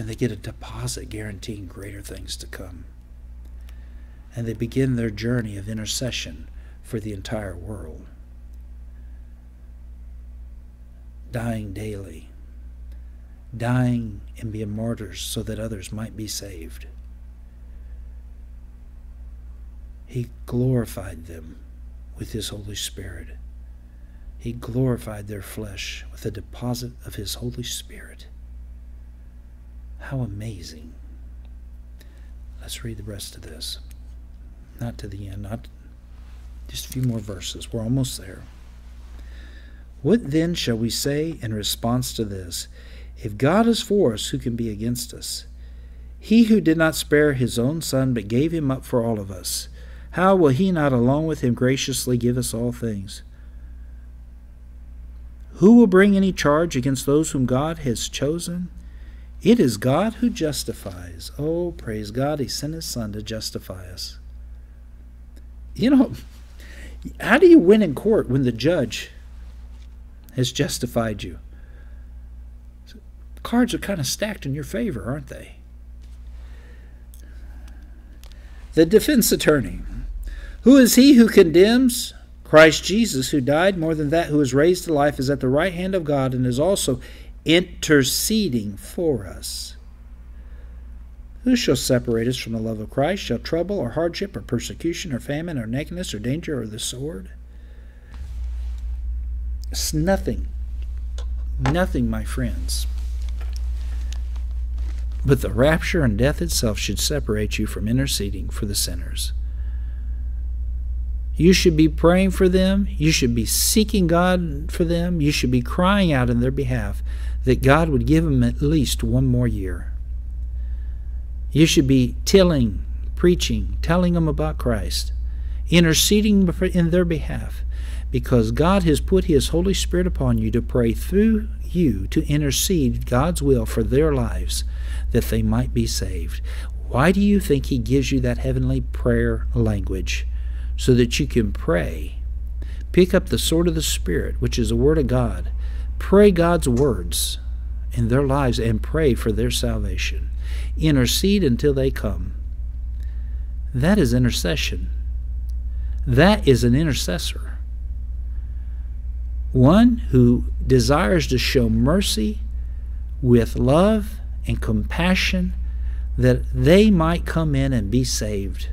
and they get a deposit guaranteeing greater things to come. And they begin their journey of intercession for the entire world, dying daily, dying and being martyrs so that others might be saved. He glorified them with His Holy Spirit. He glorified their flesh with a deposit of His Holy Spirit. How amazing. Let's read the rest of this. Not to the end, not just a few more verses. We're almost there. What then shall we say in response to this? If God is for us, who can be against us? He who did not spare his own son, but gave him up for all of us, how will he not along with him graciously give us all things? Who will bring any charge against those whom God has chosen? It is God who justifies. Oh, praise God, He sent His Son to justify us. You know, how do you win in court when the judge has justified you? Cards are kind of stacked in your favor, aren't they? The defense attorney. Who is he who condemns? Christ Jesus, who died, more than that, who is raised to life, is at the right hand of God and is also interceding for us. Who shall separate us from the love of Christ? Shall trouble or hardship or persecution or famine or nakedness or danger or the sword? It's nothing. Nothing, my friends. But the rapture and death itself should separate you from interceding for the sinners. You should be praying for them. You should be seeking God for them. You should be crying out in their behalf that God would give them at least one more year. You should be tilling, preaching, telling them about Christ, interceding in their behalf, because God has put His Holy Spirit upon you to pray through you to intercede God's will for their lives that they might be saved. Why do you think He gives you that heavenly prayer language? So that you can pray. Pick up the sword of the Spirit, which is the Word of God, Pray God's words in their lives and pray for their salvation. Intercede until they come. That is intercession. That is an intercessor. One who desires to show mercy with love and compassion that they might come in and be saved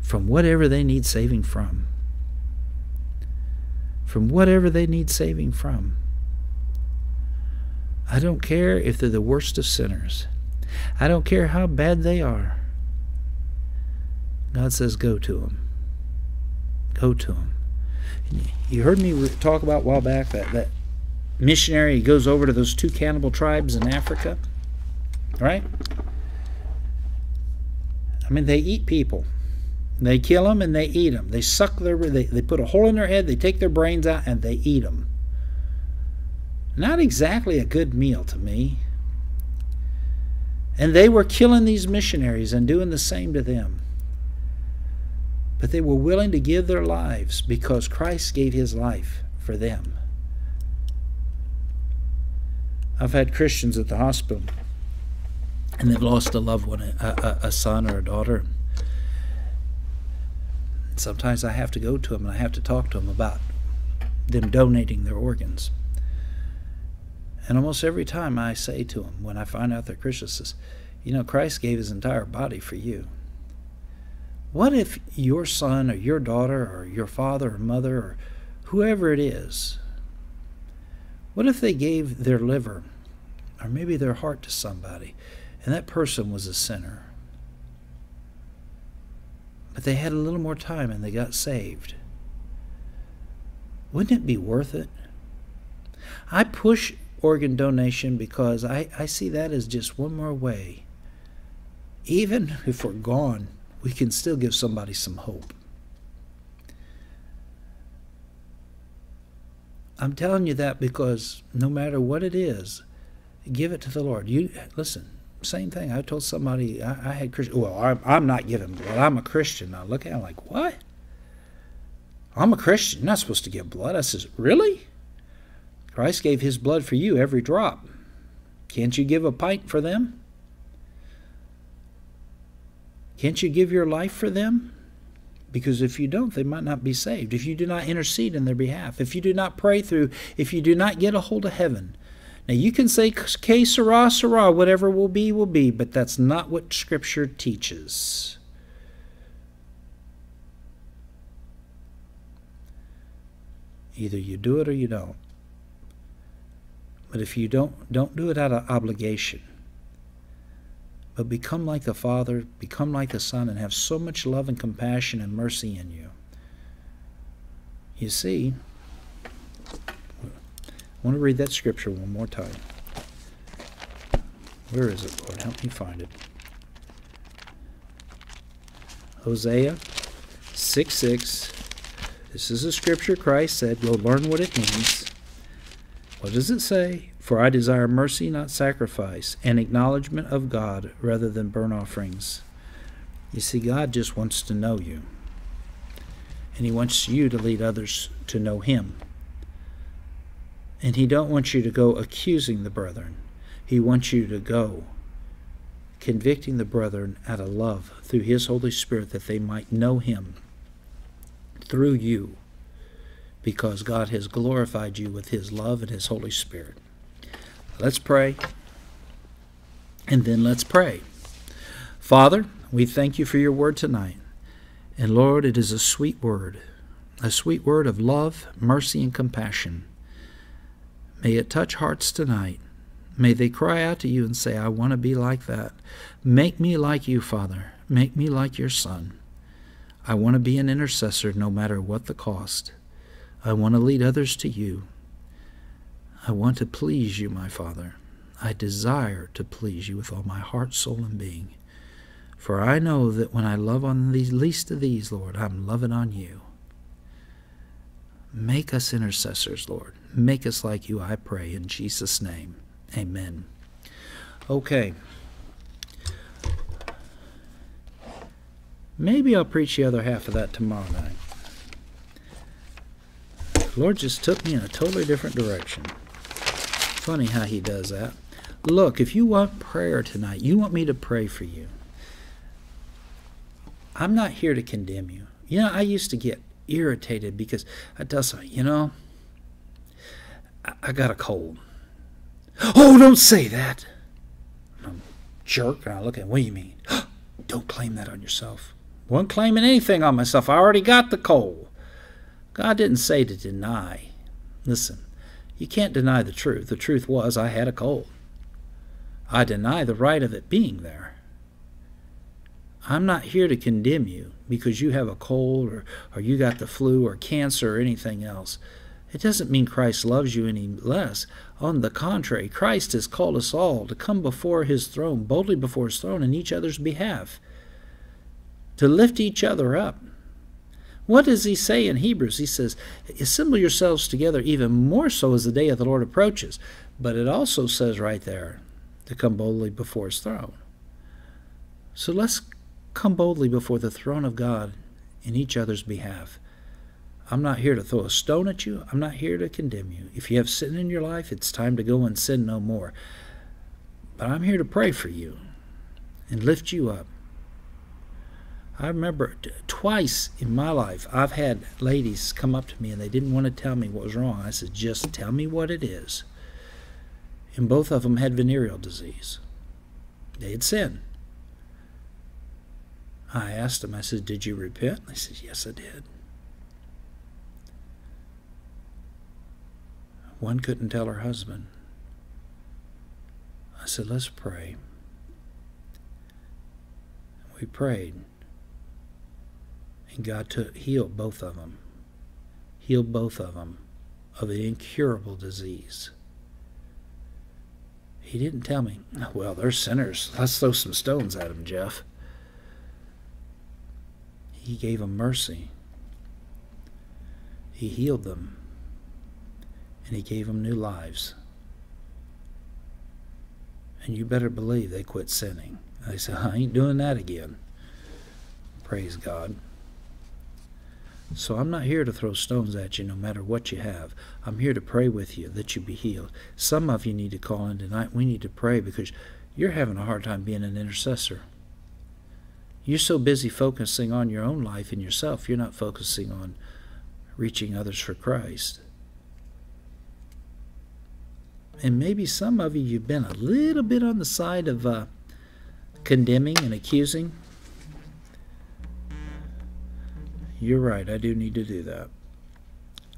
from whatever they need saving from from whatever they need saving from. I don't care if they're the worst of sinners. I don't care how bad they are. God says, go to them. Go to them. You heard me talk about a while back that, that missionary goes over to those two cannibal tribes in Africa. Right? I mean, they eat people. They kill them and they eat them. They suck their, they, they put a hole in their head, they take their brains out, and they eat them. Not exactly a good meal to me. And they were killing these missionaries and doing the same to them. But they were willing to give their lives because Christ gave his life for them. I've had Christians at the hospital and they've lost a loved one, a, a, a son or a daughter. Sometimes I have to go to them and I have to talk to them about them donating their organs. And almost every time I say to them, when I find out they're Christians, says, you know, Christ gave his entire body for you. What if your son or your daughter or your father or mother or whoever it is, what if they gave their liver or maybe their heart to somebody and that person was a sinner? But they had a little more time and they got saved. Wouldn't it be worth it? I push organ donation because I, I see that as just one more way. Even if we're gone, we can still give somebody some hope. I'm telling you that because no matter what it is, give it to the Lord. You listen. Same thing. I told somebody I, I had Christian. Well, I'm, I'm not giving blood. I'm a Christian. I look at him like, what? I'm a Christian. You're not supposed to give blood. I says, really? Christ gave his blood for you every drop. Can't you give a pint for them? Can't you give your life for them? Because if you don't, they might not be saved. If you do not intercede in their behalf, if you do not pray through, if you do not get a hold of heaven. Now, you can say, que sera, sera, whatever will be, will be, but that's not what Scripture teaches. Either you do it or you don't. But if you don't, don't do it out of obligation but become like the Father, become like the Son, and have so much love and compassion and mercy in you. You see, want to read that scripture one more time. Where is it, Lord? Help me find it. Hosea 6 6. This is a scripture Christ said. You'll learn what it means. What does it say? For I desire mercy, not sacrifice, and acknowledgement of God rather than burnt offerings. You see, God just wants to know you. And He wants you to lead others to know Him. And He don't want you to go accusing the brethren. He wants you to go convicting the brethren out of love through His Holy Spirit that they might know Him through you because God has glorified you with His love and His Holy Spirit. Let's pray. And then let's pray. Father, we thank you for your word tonight. And Lord, it is a sweet word, a sweet word of love, mercy, and compassion. May it touch hearts tonight. May they cry out to you and say, I want to be like that. Make me like you, Father. Make me like your Son. I want to be an intercessor no matter what the cost. I want to lead others to you. I want to please you, my Father. I desire to please you with all my heart, soul, and being. For I know that when I love on the least of these, Lord, I'm loving on you. Make us intercessors, Lord. Make us like you, I pray, in Jesus' name. Amen. Okay. Maybe I'll preach the other half of that tomorrow night. The Lord just took me in a totally different direction. Funny how he does that. Look, if you want prayer tonight, you want me to pray for you. I'm not here to condemn you. You know, I used to get irritated because I tell something, you know, I, got a cold. Oh, don't say that. I'm a jerk. And I look at him, what do you mean? don't claim that on yourself. Wasn't claiming anything on myself. I already got the cold. God didn't say to deny. Listen, you can't deny the truth. The truth was I had a cold. I deny the right of it being there. I'm not here to condemn you because you have a cold or, or you got the flu or cancer or anything else. It doesn't mean Christ loves you any less. On the contrary, Christ has called us all to come before his throne, boldly before his throne in each other's behalf, to lift each other up, what does he say in Hebrews? He says, Assemble yourselves together even more so as the day of the Lord approaches. But it also says right there to come boldly before his throne. So let's come boldly before the throne of God in each other's behalf. I'm not here to throw a stone at you. I'm not here to condemn you. If you have sin in your life, it's time to go and sin no more. But I'm here to pray for you. and lift you up. I remember twice in my life I've had ladies come up to me and they didn't want to tell me what was wrong. I said, just tell me what it is. And both of them had venereal disease. They had sinned. I asked them, I said, Did you repent? They said, Yes, I did. One couldn't tell her husband. I said, Let's pray. We prayed. And God took, healed both of them. Healed both of them of an incurable disease. He didn't tell me, well, they're sinners. Let's throw some stones at them, Jeff. He gave them mercy. He healed them. And He gave them new lives. And you better believe they quit sinning. They said, I ain't doing that again. Praise God. So I'm not here to throw stones at you no matter what you have. I'm here to pray with you that you be healed. Some of you need to call in tonight. We need to pray because you're having a hard time being an intercessor. You're so busy focusing on your own life and yourself, you're not focusing on reaching others for Christ. And maybe some of you, you've been a little bit on the side of uh, condemning and accusing. You're right, I do need to do that.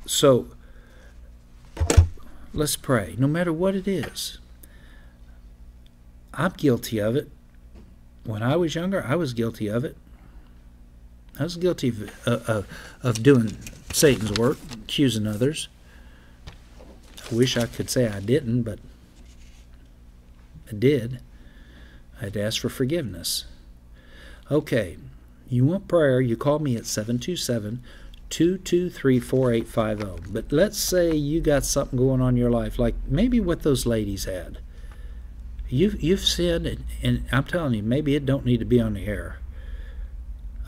So, let's pray, no matter what it is. I'm guilty of it. When I was younger, I was guilty of it. I was guilty of, uh, of, of doing Satan's work, accusing others. I wish I could say I didn't, but I did. I had to ask for forgiveness. Okay, you want prayer, you call me at 727 223 4850. But let's say you got something going on in your life, like maybe what those ladies had. You've, you've sinned, and, and I'm telling you, maybe it don't need to be on the air.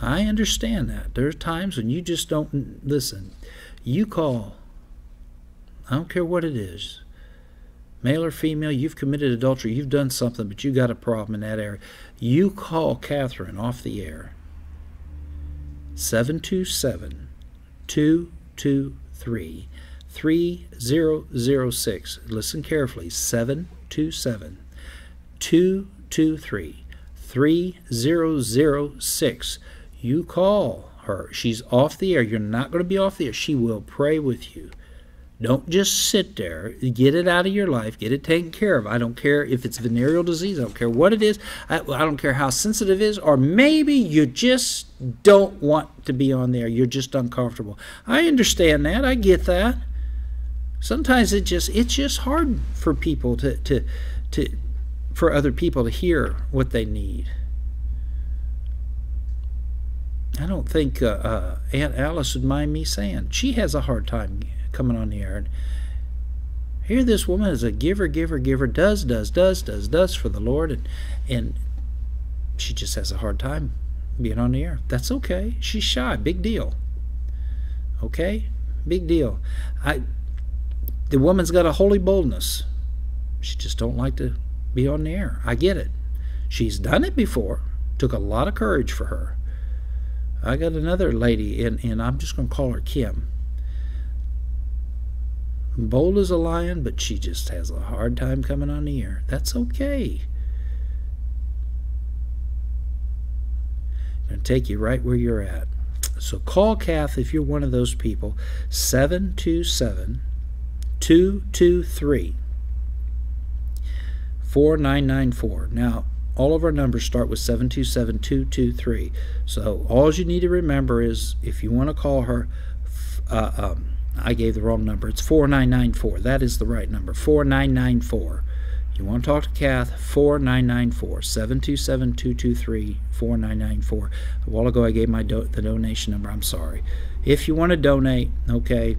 I understand that. There are times when you just don't listen. You call. I don't care what it is. Male or female, you've committed adultery, you've done something, but you got a problem in that area. You call Catherine off the air. 727 223 3006. Listen carefully. 727 223 3006. You call her. She's off the air. You're not going to be off the air. She will pray with you. Don't just sit there. Get it out of your life. Get it taken care of. I don't care if it's venereal disease. I don't care what it is. I, I don't care how sensitive it is. Or maybe you just don't want to be on there. You're just uncomfortable. I understand that. I get that. Sometimes it just it's just hard for people to to to for other people to hear what they need. I don't think uh, uh, Aunt Alice would mind me saying she has a hard time coming on the air. Here, this woman is a giver, giver, giver, does, does, does, does, does for the Lord, and and she just has a hard time being on the air. That's okay. She's shy. Big deal. Okay, big deal. I the woman's got a holy boldness. She just don't like to be on the air. I get it. She's done it before. Took a lot of courage for her. I got another lady, and, and I'm just going to call her Kim. Bold as a lion, but she just has a hard time coming on the air. That's okay. I'm going to take you right where you're at. So call Kath if you're one of those people. 727 223 4994. Now, all of our numbers start with 727-223. So all you need to remember is if you want to call her, uh, um, I gave the wrong number. It's 4994. That is the right number. 4994. You want to talk to Kath, 4994 727 223 4994. A while ago I gave my do the donation number. I'm sorry. If you want to donate, okay,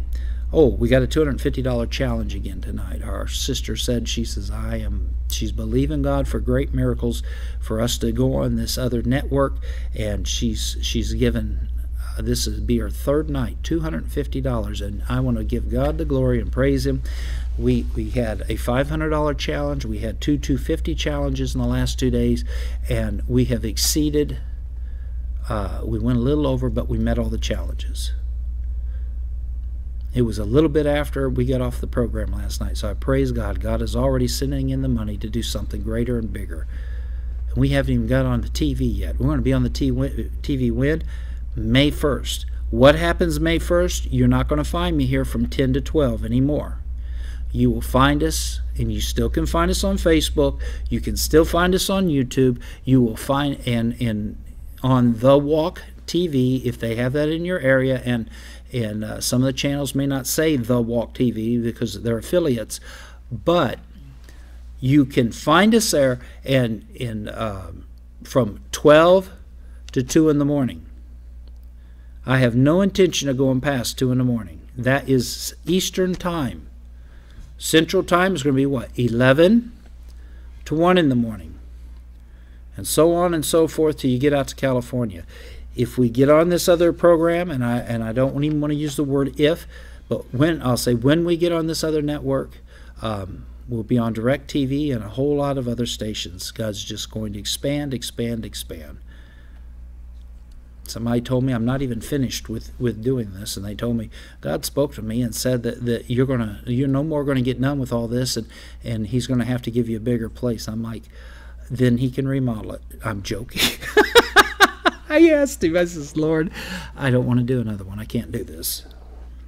oh, we got a $250 challenge again tonight. Our sister said, she says, I am, she's believing God for great miracles for us to go on this other network, and she's, she's given this will be our third night, $250, and I want to give God the glory and praise Him. We we had a $500 challenge. We had two 250 challenges in the last two days, and we have exceeded. Uh, we went a little over, but we met all the challenges. It was a little bit after we got off the program last night, so I praise God. God is already sending in the money to do something greater and bigger. And we haven't even got on the TV yet. We're going to be on the TV when? May 1st. What happens May 1st? You're not going to find me here from 10 to 12 anymore. You will find us, and you still can find us on Facebook. You can still find us on YouTube. You will find and and on the Walk TV if they have that in your area, and and uh, some of the channels may not say the Walk TV because they're affiliates, but you can find us there and in um, from 12 to 2 in the morning. I have no intention of going past 2 in the morning. That is Eastern time. Central time is going to be what? 11 to 1 in the morning. And so on and so forth till you get out to California. If we get on this other program, and I and I don't even want to use the word if, but when I'll say when we get on this other network, um, we'll be on DirecTV and a whole lot of other stations. God's just going to expand, expand, expand. Somebody told me I'm not even finished with, with doing this, and they told me God spoke to me and said that, that you're gonna you're no more going to get done with all this, and and He's going to have to give you a bigger place. I'm like, then He can remodel it. I'm joking. I asked him. I says, Lord, I don't want to do another one. I can't do this.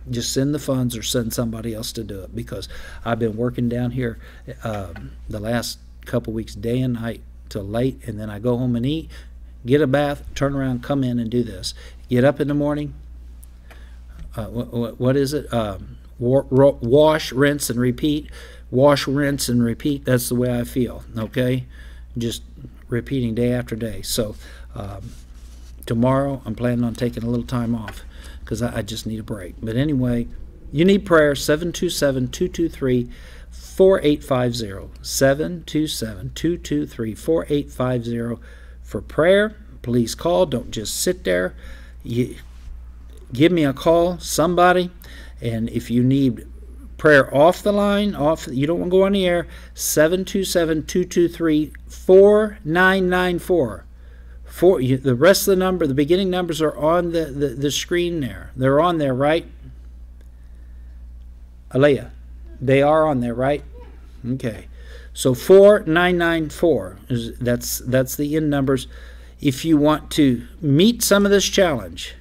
Just send the funds or send somebody else to do it because I've been working down here um, the last couple weeks, day and night till late, and then I go home and eat get a bath, turn around, come in and do this. Get up in the morning. Uh, what, what is it? Um, wash, rinse, and repeat. Wash, rinse, and repeat. That's the way I feel. Okay, just repeating day after day. So um, tomorrow I'm planning on taking a little time off because I, I just need a break. But anyway, you need prayer. 727 223 4850. 727 223 4850 for prayer, please call. Don't just sit there. You, give me a call, somebody. And if you need prayer off the line, off you don't want to go on the air, 727-223-4994. For you, the rest of the number, the beginning numbers are on the, the, the screen there. They're on there, right? Alea, they are on there, right? Okay. So 4994 is that's that's the end numbers. If you want to meet some of this challenge,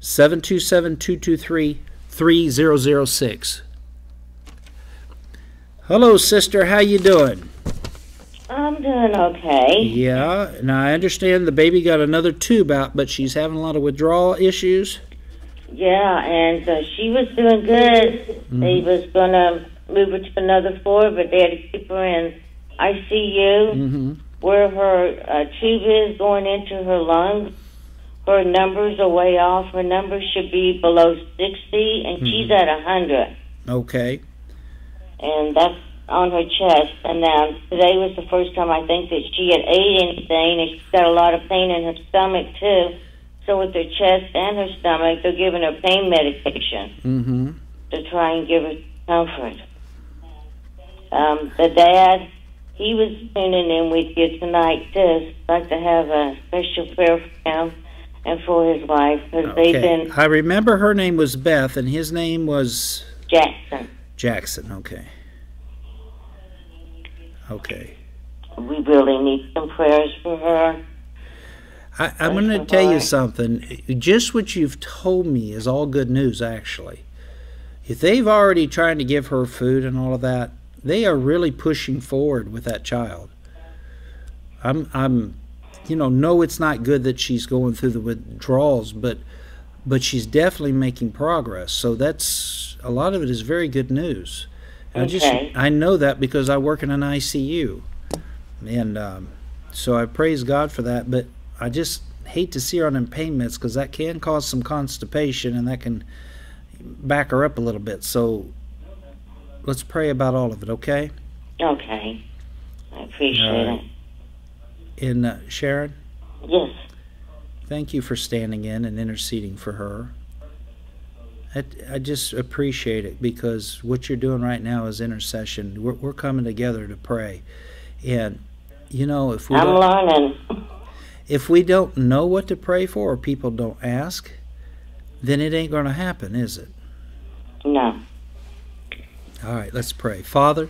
727-223-3006. Hello sister, how you doing?
I'm doing okay.
Yeah, now I understand the baby got another tube out, but she's having a lot of withdrawal issues.
Yeah, and uh, she was doing good. Mm-hmm. They was gonna move her to another floor, but they had to keep her in ICU mm-hmm. where her uh, tube is going into her lungs. Her numbers are way off. Her numbers should be below 60, and mm-hmm. she's at 100.
Okay.
And that's on her chest. And now today was the first time I think that she had ate anything, and she's got a lot of pain in her stomach, too. So with her chest and her stomach, they're giving her pain medication
mm-hmm.
to try and give her comfort. Um, the dad, he was tuning in with you tonight too. I'd like to have a special prayer for him and for his wife because okay. they've been.
I remember her name was Beth, and his name was
Jackson.
Jackson. Okay. Okay.
We really need some prayers for her.
I, am going to tell you something. Just what you've told me is all good news, actually. If they've already tried to give her food and all of that, they are really pushing forward with that child. I'm, I'm, you know, no, it's not good that she's going through the withdrawals, but, but she's definitely making progress. So that's a lot of it is very good news.
Okay.
I just, I know that because I work in an ICU, and um, so I praise God for that. But I just hate to see her on pain meds because that can cause some constipation and that can back her up a little bit. So let's pray about all of it, okay?
Okay. I appreciate right. it.
In uh, Sharon?
Yes.
Thank you for standing in and interceding for her. I, I just appreciate it because what you're doing right now is intercession. We're, we're coming together to pray. And, you know, if we
I'm
don't,
learning.
if we don't know what to pray for or people don't ask, then it ain't going to happen, is it?
No.
All right, let's pray. Father,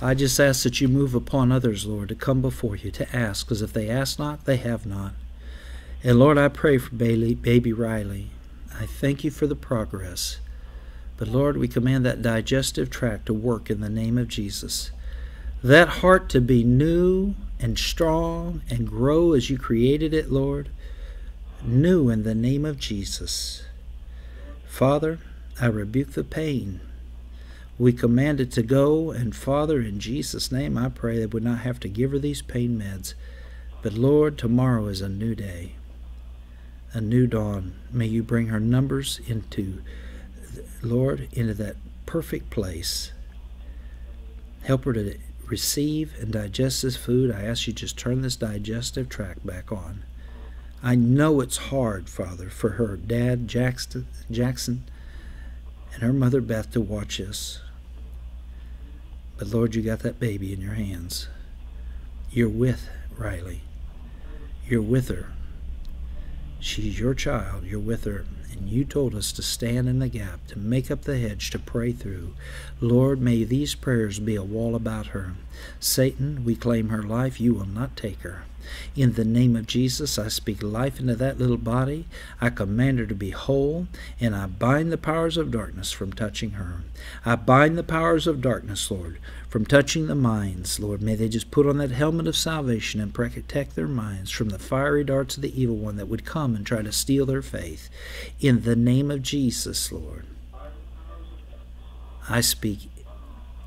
I just ask that you move upon others, Lord, to come before you to ask, because if they ask not, they have not. And Lord, I pray for baby, baby Riley. I thank you for the progress. But Lord, we command that digestive tract to work in the name of Jesus. That heart to be new and strong and grow as you created it, Lord. New in the name of Jesus. Father, I rebuke the pain. We command it to go, and Father, in Jesus' name, I pray they would not have to give her these pain meds. But Lord, tomorrow is a new day, a new dawn. May you bring her numbers into, Lord, into that perfect place. Help her to receive and digest this food. I ask you just turn this digestive tract back on. I know it's hard, Father, for her dad, Jackson, Jackson and her mother, Beth, to watch us. But Lord, you got that baby in your hands. You're with Riley. You're with her. She's your child. You're with her. And you told us to stand in the gap, to make up the hedge, to pray through. Lord, may these prayers be a wall about her. Satan, we claim her life. You will not take her. In the name of Jesus, I speak life into that little body. I command her to be whole, and I bind the powers of darkness from touching her. I bind the powers of darkness, Lord, from touching the minds, Lord. May they just put on that helmet of salvation and protect their minds from the fiery darts of the evil one that would come and try to steal their faith. In the name of Jesus, Lord, I speak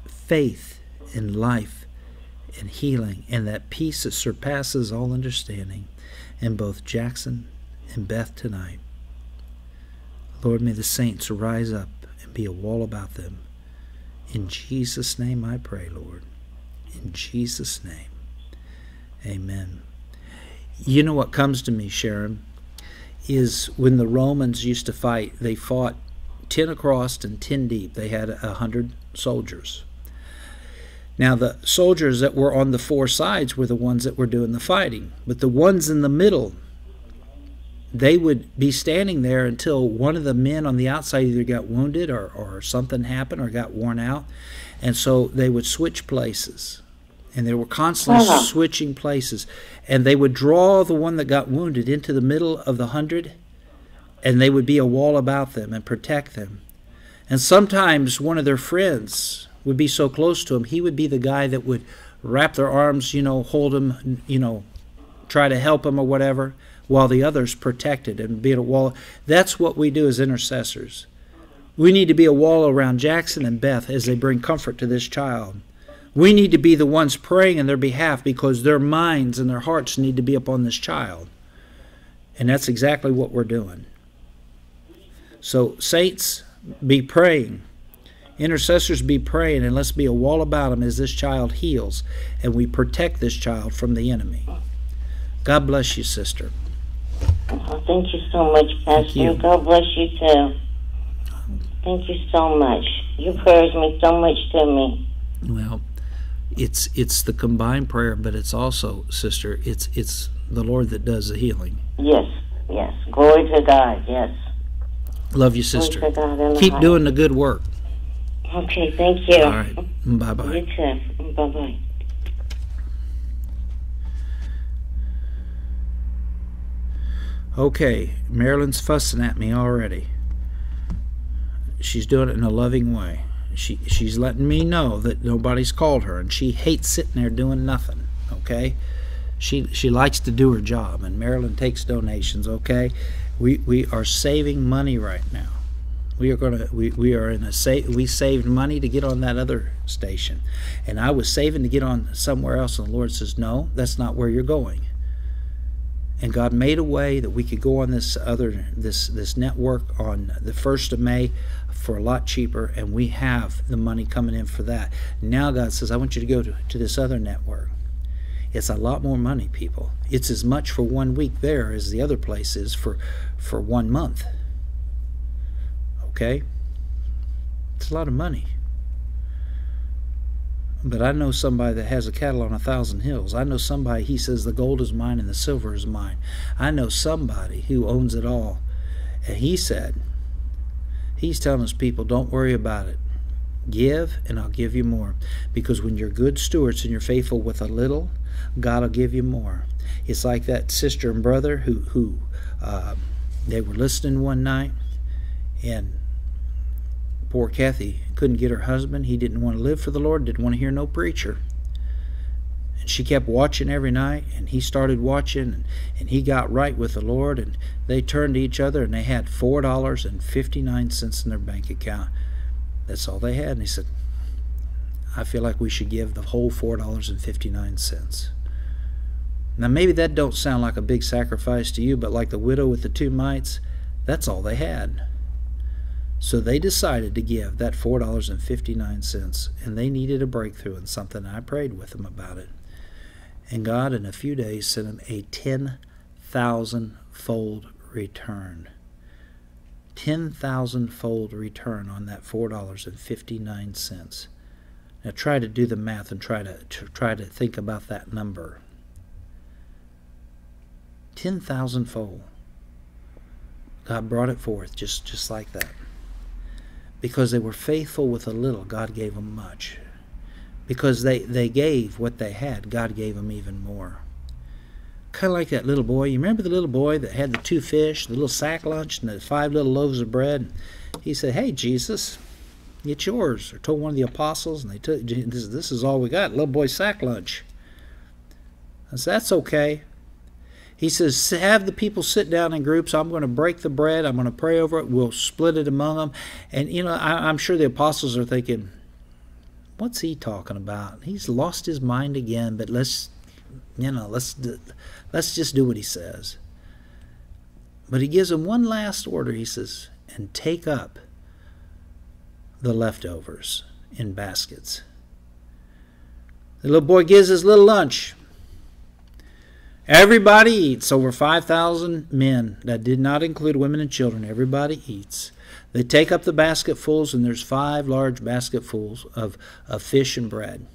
faith and life and healing and that peace that surpasses all understanding in both Jackson and Beth tonight. Lord, may the saints rise up and be a wall about them. In Jesus' name I pray, Lord. In Jesus' name. Amen. You know what comes to me, Sharon, is when the Romans used to fight, they fought 10 across and 10 deep. They had a 100 soldiers. Now, the soldiers that were on the four sides were the ones that were doing the fighting, but the ones in the middle, they would be standing there until one of the men on the outside either got wounded or, or something happened or got worn out. And so they would switch places. And they were constantly uh-huh. switching places. And they would draw the one that got wounded into the middle of the hundred, and they would be a wall about them and protect them. And sometimes one of their friends would be so close to him, he would be the guy that would wrap their arms, you know, hold him, you know, try to help him or whatever, while the others protected and be a wall. That's what we do as intercessors. We need to be a wall around Jackson and Beth as they bring comfort to this child. We need to be the ones praying in their behalf because their minds and their hearts need to be upon this child. And that's exactly what we're doing. So, saints, be praying Intercessors be praying and let's be a wall about him as this child heals and we protect this child from the enemy. God bless you, sister.
Oh, thank you so much, Pastor. God bless you too. Thank you so much. Your prayers mean so much to me.
Well, it's it's the combined prayer, but it's also, sister, it's it's the Lord that does the healing.
Yes, yes. Glory to God. Yes.
Love you, sister. Keep doing the good work.
Okay, thank you.
All right. Bye bye.
You too. Bye bye.
Okay, Marilyn's fussing at me already. She's doing it in a loving way. She she's letting me know that nobody's called her and she hates sitting there doing nothing, okay? She she likes to do her job and Marilyn takes donations, okay? We we are saving money right now. We are going to we, we are in a save we saved money to get on that other station. And I was saving to get on somewhere else and the Lord says, "No, that's not where you're going." And God made a way that we could go on this other this this network on the 1st of May for a lot cheaper and we have the money coming in for that. Now God says, "I want you to go to, to this other network." It's a lot more money, people. It's as much for one week there as the other place is for, for one month. Okay? It's a lot of money. But I know somebody that has a cattle on a thousand hills. I know somebody, he says, the gold is mine and the silver is mine. I know somebody who owns it all. And he said, he's telling his people, don't worry about it. Give, and I'll give you more. Because when you're good stewards and you're faithful with a little, God will give you more. It's like that sister and brother who, who uh, they were listening one night, and Poor Kathy couldn't get her husband. He didn't want to live for the Lord, didn't want to hear no preacher. And she kept watching every night, and he started watching, and, and he got right with the Lord, and they turned to each other, and they had $4.59 in their bank account. That's all they had. And he said, I feel like we should give the whole $4.59. Now maybe that don't sound like a big sacrifice to you, but like the widow with the two mites, that's all they had. So they decided to give that $4.59, and they needed a breakthrough in something. I prayed with them about it. And God, in a few days, sent them a 10,000 fold return. 10,000 fold return on that $4.59. Now try to do the math and try to, to try to think about that number. 10,000 fold. God brought it forth just just like that. Because they were faithful with a little, God gave them much. Because they, they gave what they had, God gave them even more. Kind of like that little boy. You remember the little boy that had the two fish, the little sack lunch, and the five little loaves of bread? He said, Hey, Jesus, it's yours. Or told one of the apostles, and they took this, this is all we got, little boy sack lunch. I said, That's okay. He says, Have the people sit down in groups. I'm going to break the bread. I'm going to pray over it. We'll split it among them. And, you know, I, I'm sure the apostles are thinking, What's he talking about? He's lost his mind again, but let's, you know, let's, let's just do what he says. But he gives them one last order. He says, And take up the leftovers in baskets. The little boy gives his little lunch. Everybody eats. Over 5,000 men. That did not include women and children. Everybody eats. They take up the basketfuls, and there's five large basketfuls of, of fish and bread.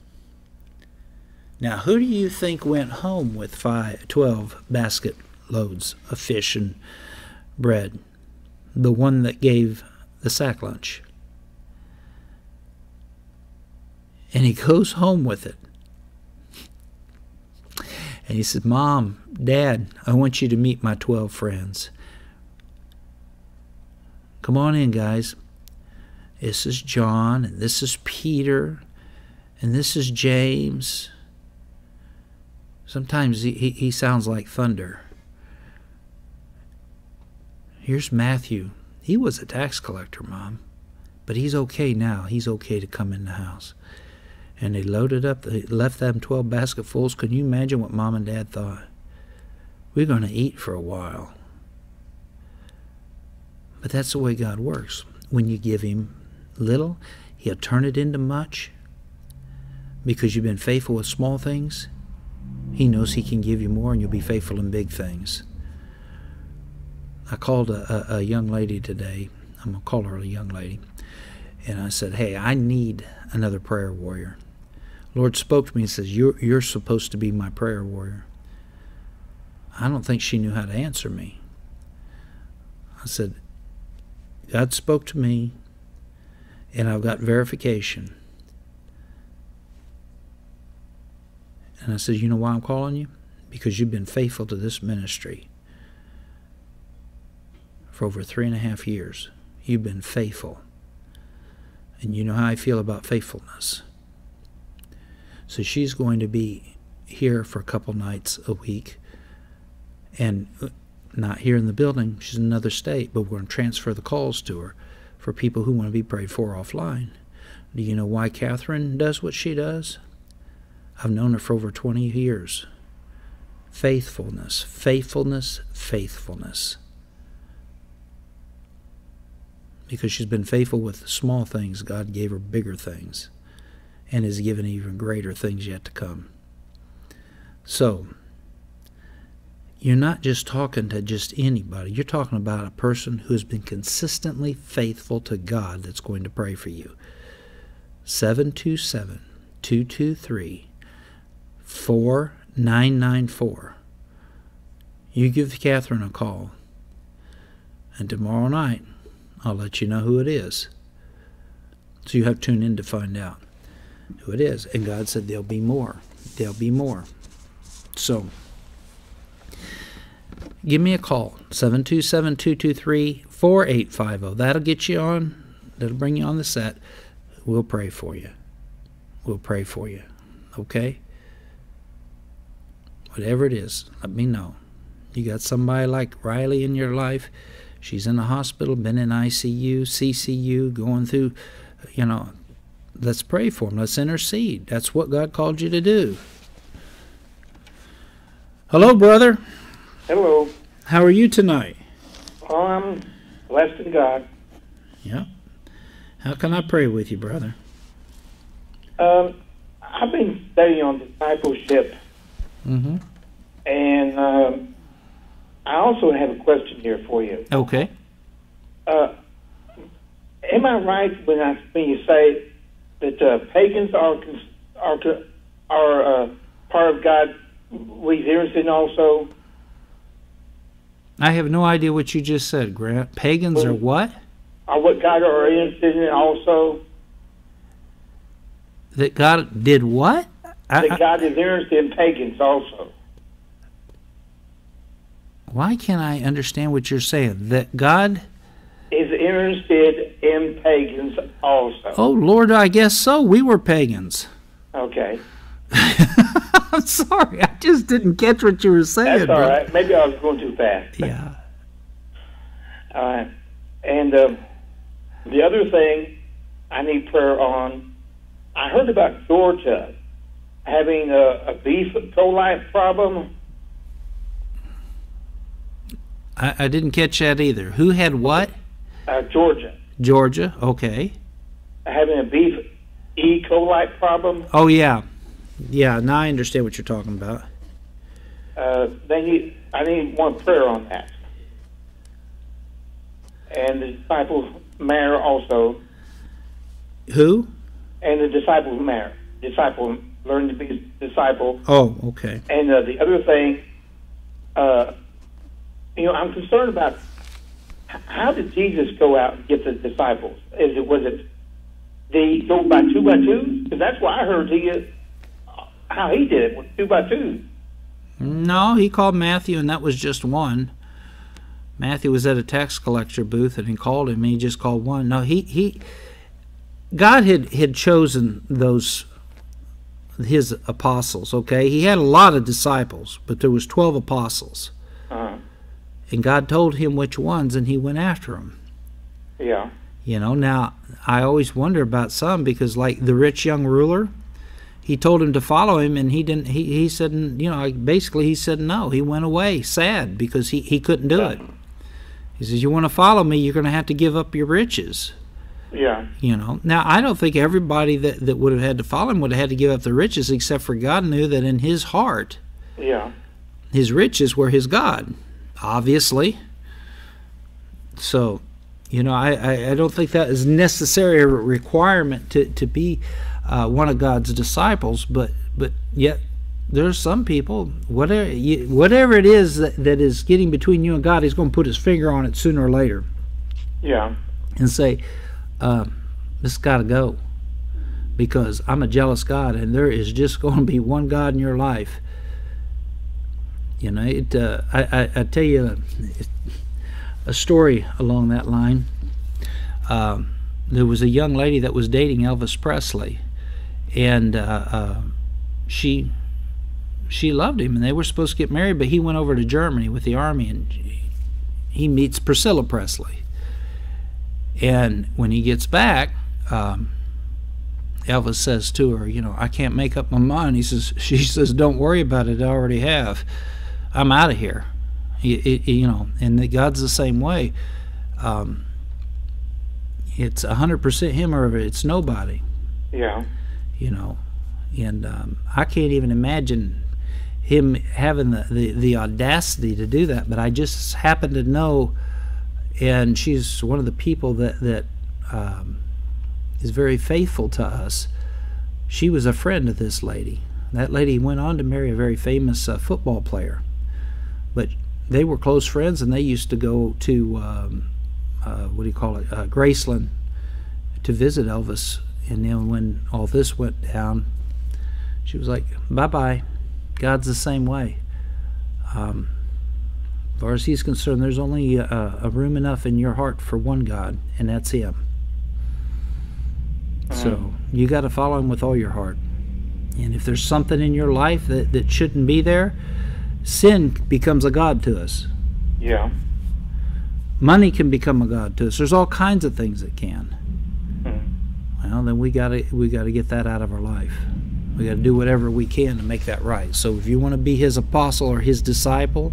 Now, who do you think went home with five, 12 basket loads of fish and bread? The one that gave the sack lunch. And he goes home with it. And he said, Mom, Dad, I want you to meet my 12 friends. Come on in, guys. This is John, and this is Peter, and this is James. Sometimes he, he, he sounds like thunder. Here's Matthew. He was a tax collector, Mom, but he's okay now. He's okay to come in the house and they loaded up, they left them 12 basketfuls. Can you imagine what mom and dad thought? We're going to eat for a while. But that's the way God works. When you give Him little, He'll turn it into much. Because you've been faithful with small things, He knows He can give you more and you'll be faithful in big things. I called a, a, a young lady today. I'm going to call her a young lady. And I said, Hey, I need another prayer warrior. Lord spoke to me and says, you're, you're supposed to be my prayer warrior. I don't think she knew how to answer me. I said, God spoke to me, and I've got verification. And I said, You know why I'm calling you? Because you've been faithful to this ministry for over three and a half years. You've been faithful. And you know how I feel about faithfulness. So she's going to be here for a couple nights a week and uh, not here in the building. She's in another state, but we're going to transfer the calls to her for people who want to be prayed for offline. Do you know why Catherine does what she does? I've known her for over 20 years. Faithfulness, faithfulness, faithfulness. Because she's been faithful with small things, God gave her bigger things and is given even greater things yet to come. So, you're not just talking to just anybody. You're talking about a person who has been consistently faithful to God that's going to pray for you. 727 223 4994. You give Catherine a call, and tomorrow night I'll let you know who it is. So you have to tune in to find out who it is. And God said there'll be more. There'll be more. So, give me a call 727 223 4850. That'll get you on, that'll bring you on the set. We'll pray for you. We'll pray for you. Okay? Whatever it is, let me know. You got somebody like Riley in your life, she's in the hospital, been in ICU, CCU, going through, you know, let's pray for them. Let's intercede. That's what God called you to do. Hello, brother.
Hello.
How are you tonight?
Oh, I'm blessed in God.
Yeah. How can I pray with you, brother?
Um, I've been studying on discipleship,
Mm-hmm.
and um, I also have a question here for you.
Okay.
Uh, am I right when I when you say that uh, pagans are are are uh, part of God? We in also.
I have no idea what you just said, Grant. Pagans are what?
Are what God are interested in also?
That God did what?
That
I,
God is interested in pagans also.
why can't I understand what you're saying? That God.
Is interested in pagans also.
Oh Lord, I guess so. We were pagans.
Okay.
I'm sorry, I just didn't catch what you were saying.
That's all
brother.
right. Maybe I was going too fast.
Yeah.
All right. And um, the other thing I need prayer on, I heard about Georgia having a, a beef pro-life problem.
I, I didn't catch that either. Who had what?
Uh, Georgia
Georgia. Okay.
having a beef E. coli problem.
Oh yeah, yeah. Now I understand what you're talking about.
Uh, they need. I need one prayer on that. And the disciples' mayor also,
Who?
and the disciples' mayor, disciple learn to be a disciple.
Oh, okay.
And uh, the other thing, uh, you know, I'm concerned about how did Jesus go out and get the disciples? Is it was it he go by two by two? Because that's what I heard he uh, how he did it was two by two.
No, he called Matthew, and that was just one. Matthew was at a tax collector booth, and he called him. And he just called one. No, he he. God had had chosen those his apostles. Okay, he had a lot of disciples, but there was twelve apostles, and God told him which ones, and he went after them.
yeah,
You know, now I always wonder about some because, like the rich young ruler, he told him to follow him, and he didn't. He, he said, you know, basically he said no. He went away sad because he, he couldn't do it. He says, "You want to follow me? You're going to have to give up your riches."
yeah,
You know. Now I don't think everybody that that would have had to follow him would have had to give up the riches, except for God knew that in his heart,
yeah,
his riches were his God, obviously. So, you know, I, I, don't think that is necessary a requirement to, to be uh, one of God's disciples, but but yet there's some people, whatever you, whatever it is that, that is getting between you and God, He's going to put His finger on it sooner or later
yeah,
and say, uh, "This got to go," because I'm a jealous God, and there is just going to be one God in your life. You know, it. Uh, I, I I tell you a, story along that line. Um, there was a young lady that was dating Elvis Presley, and uh, uh, she she loved him, and they were supposed to get married, but he went over to Germany with the army, and he meets Priscilla Presley. And when he gets back, um, Elvis says to her, "You know, I can't make up my mind." He says, "She says, don't worry about it. I already have. I'm out of here." He, he- you know, and God's the same way. Um, it's hundred percent him or it's nobody.
yeah,
You know, and um, I can't even imagine him having the, the, the audacity to do that, but I just happen to know, and she's one of the people that that um, is very faithful to us. She was a friend of this lady. That lady went on to marry a very famous uh, football player, but they were close friends, and they used to go to um, uh, what do you call it, uh, Graceland, to visit Elvis. And then when all this went down, she was like, "Bye bye." God's the same way. Um, as far as He's concerned, there's only a, a, room enough in your heart for one God, and that's Him. So you got to follow Him with all your heart. And if there's something in your life that, that shouldn't be there, sin becomes a God to us.
Yeah.
Money can become a God to us. There's all kinds of things that can. Mm. Well, then we gotta we gotta get that out of our life. We got to do whatever we can to make that right. So if you want to be his apostle or his disciple,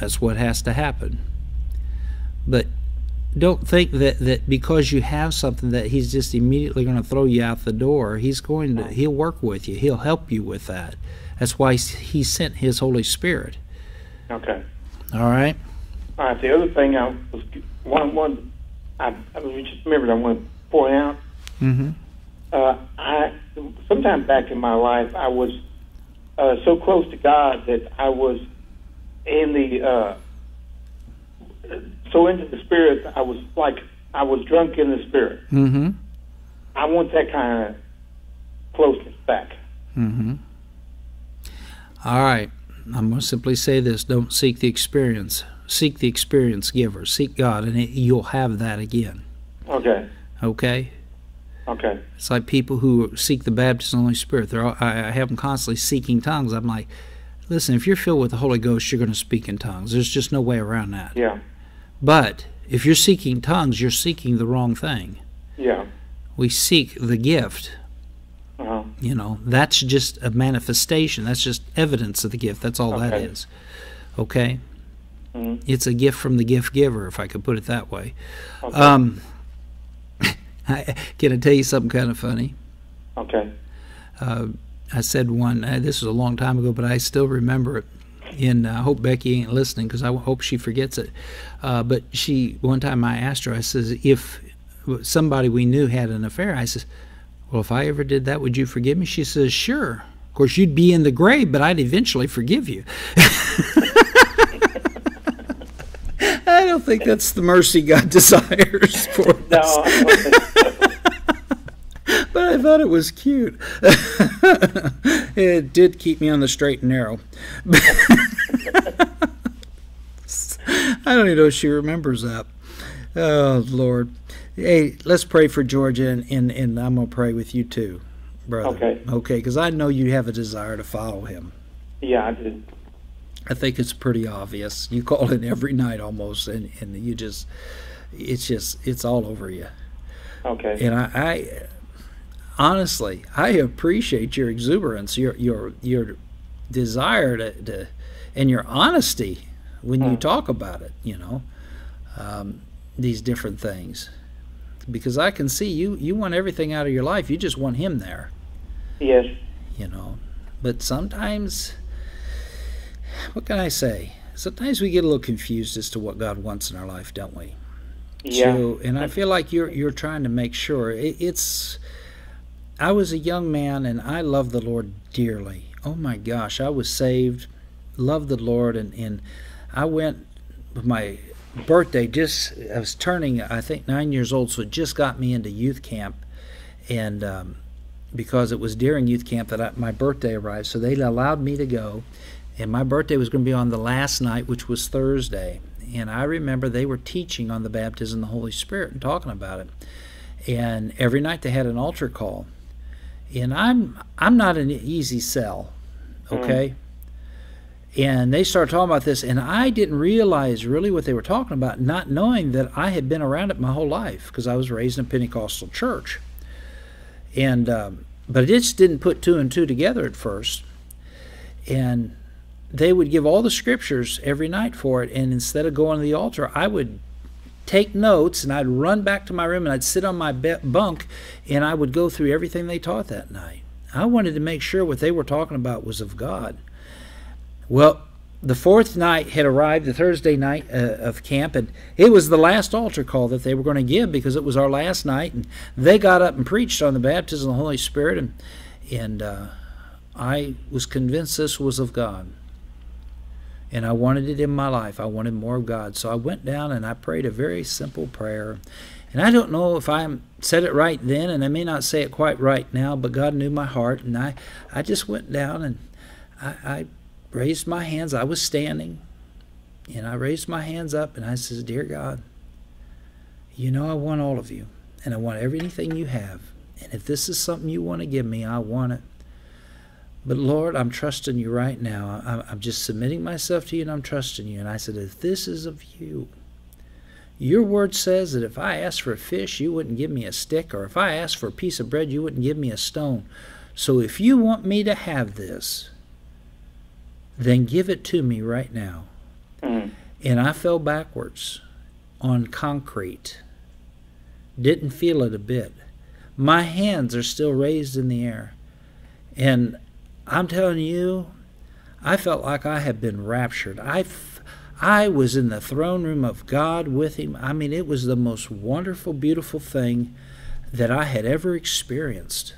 that's what has to happen. But don't think that, that because you have something that he's just immediately going to throw you out the door. He's going to he'll work with you. He'll help you with that. That's why he sent his Holy Spirit.
Okay.
All right.
All right. The other thing I was one one I, I just remembered I want to point out.
Mm-hmm.
Uh, I sometime back in my life, I was uh, so close to God that I was in the uh, so into the spirit. I was like I was drunk in the spirit.
Mm-hmm.
I want that kind of closeness back.
Mm-hmm. All right. I'm going to simply say this: Don't seek the experience. Seek the experience giver. Seek God, and it, you'll have that again.
Okay.
Okay.
Okay.
It's like people who seek the baptism of the Holy Spirit. They're all, I, I have them constantly seeking tongues. I'm like, listen, if you're filled with the Holy Ghost, you're going to speak in tongues. There's just no way around that.
Yeah.
But if you're seeking tongues, you're seeking the wrong thing.
Yeah.
We seek the gift.
Uh-huh.
You know, that's just a manifestation. That's just evidence of the gift. That's all
okay.
that is. Okay?
Mm-hmm.
It's a gift from the gift giver, if I could put it that way.
Okay.
Um, Can I tell you something kind of funny?
Okay.
Uh, I said one. Uh, this was a long time ago, but I still remember it. And I hope Becky ain't listening because I hope she forgets it. Uh, but she one time I asked her. I says if somebody we knew had an affair, I says, well, if I ever did that, would you forgive me? She says, sure. Of course, you'd be in the grave, but I'd eventually forgive you. I don't think that's the mercy God desires for us.
No.
but I thought it was cute. it did keep me on the straight and narrow. I don't even know if she remembers that. Oh, Lord. Hey, let's pray for Georgia, and, and, and I'm going to pray with you too, brother.
Okay.
Okay, because I know you have a desire to follow him.
Yeah, I do.
I think it's pretty obvious. You call in every night almost, and, and you just, it's just, it's all over you.
Okay.
And I, I honestly, I appreciate your exuberance, your your your desire to, to and your honesty when you talk about it. You know, um, these different things, because I can see you you want everything out of your life. You just want Him there.
Yes.
You know, but sometimes what can I say? Sometimes we get a little confused as to what God wants in our life, don't we?
Yeah.
So, and I feel like you're you're trying to make sure it, it's. I was a young man and I loved the Lord dearly. Oh my gosh, I was saved, loved the Lord, and and I went with my birthday. Just I was turning, I think, nine years old, so it just got me into youth camp, and um, because it was during youth camp that I, my birthday arrived, so they allowed me to go and my birthday was going to be on the last night, which was Thursday. And I remember they were teaching on the baptism of the Holy Spirit and talking about it. And every night they had an altar call. And I'm I'm not an easy sell, okay? Mm. And they started talking about this, and I didn't realize really what they were talking about, not knowing that I had been around it my whole life because I was raised in a Pentecostal church. And um, but I just didn't put two and two together at first. And they would give all the scriptures every night for it, and instead of going to the altar, I would take notes and I'd run back to my room and I'd sit on my bunk and I would go through everything they taught that night. I wanted to make sure what they were talking about was of God. Well, the fourth night had arrived, the Thursday night uh, of camp, and it was the last altar call that they were going to give because it was our last night. And they got up and preached on the baptism of the Holy Spirit, and and uh, I was convinced this was of God. And I wanted it in my life. I wanted more of God. So I went down and I prayed a very simple prayer. And I don't know if I said it right then, and I may not say it quite right now, but God knew my heart. And I, I just went down and I, I raised my hands. I was standing, and I raised my hands up and I said, Dear God, you know I want all of you, and I want everything you have. And if this is something you want to give me, I want it. But Lord, I'm trusting you right now. I'm just submitting myself to you and I'm trusting you. And I said, if this is of you, your word says that if I asked for a fish, you wouldn't give me a stick, or if I asked for a piece of bread, you wouldn't give me a stone. So if you want me to have this, then give it to me right now. Mm-hmm. And I fell backwards on concrete. Didn't feel it a bit. My hands are still raised in the air. And I'm telling you, I felt like I had been raptured. I, I was in the throne room of God with Him. I mean, it was the most wonderful, beautiful thing that I had ever experienced.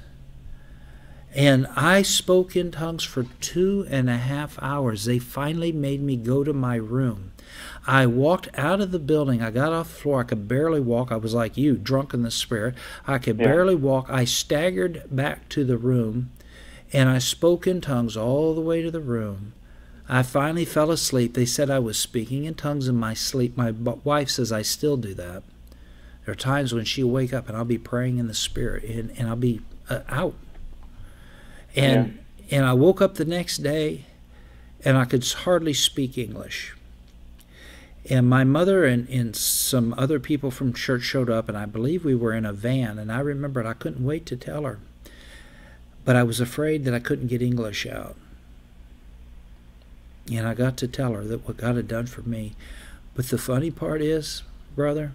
And I spoke in tongues for two and a half hours. They finally made me go to my room. I walked out of the building. I got off the floor. I could barely walk. I was like you, drunk in the spirit. I could yeah. barely walk. I staggered back to the room and I spoke in tongues all the way to the room. I finally fell asleep. They said I was speaking in tongues in my sleep. My wife says I still do that. There are times when she'll wake up and I'll be praying in the spirit and, and I'll be uh, out and yeah. and I woke up the next day and I could hardly speak English. And my mother and, and some other people from church showed up, and I believe we were in a van. And I remembered I couldn't wait to tell her. But I was afraid that I couldn't get English out. And I got to tell her that what God had done for me. But the funny part is, brother,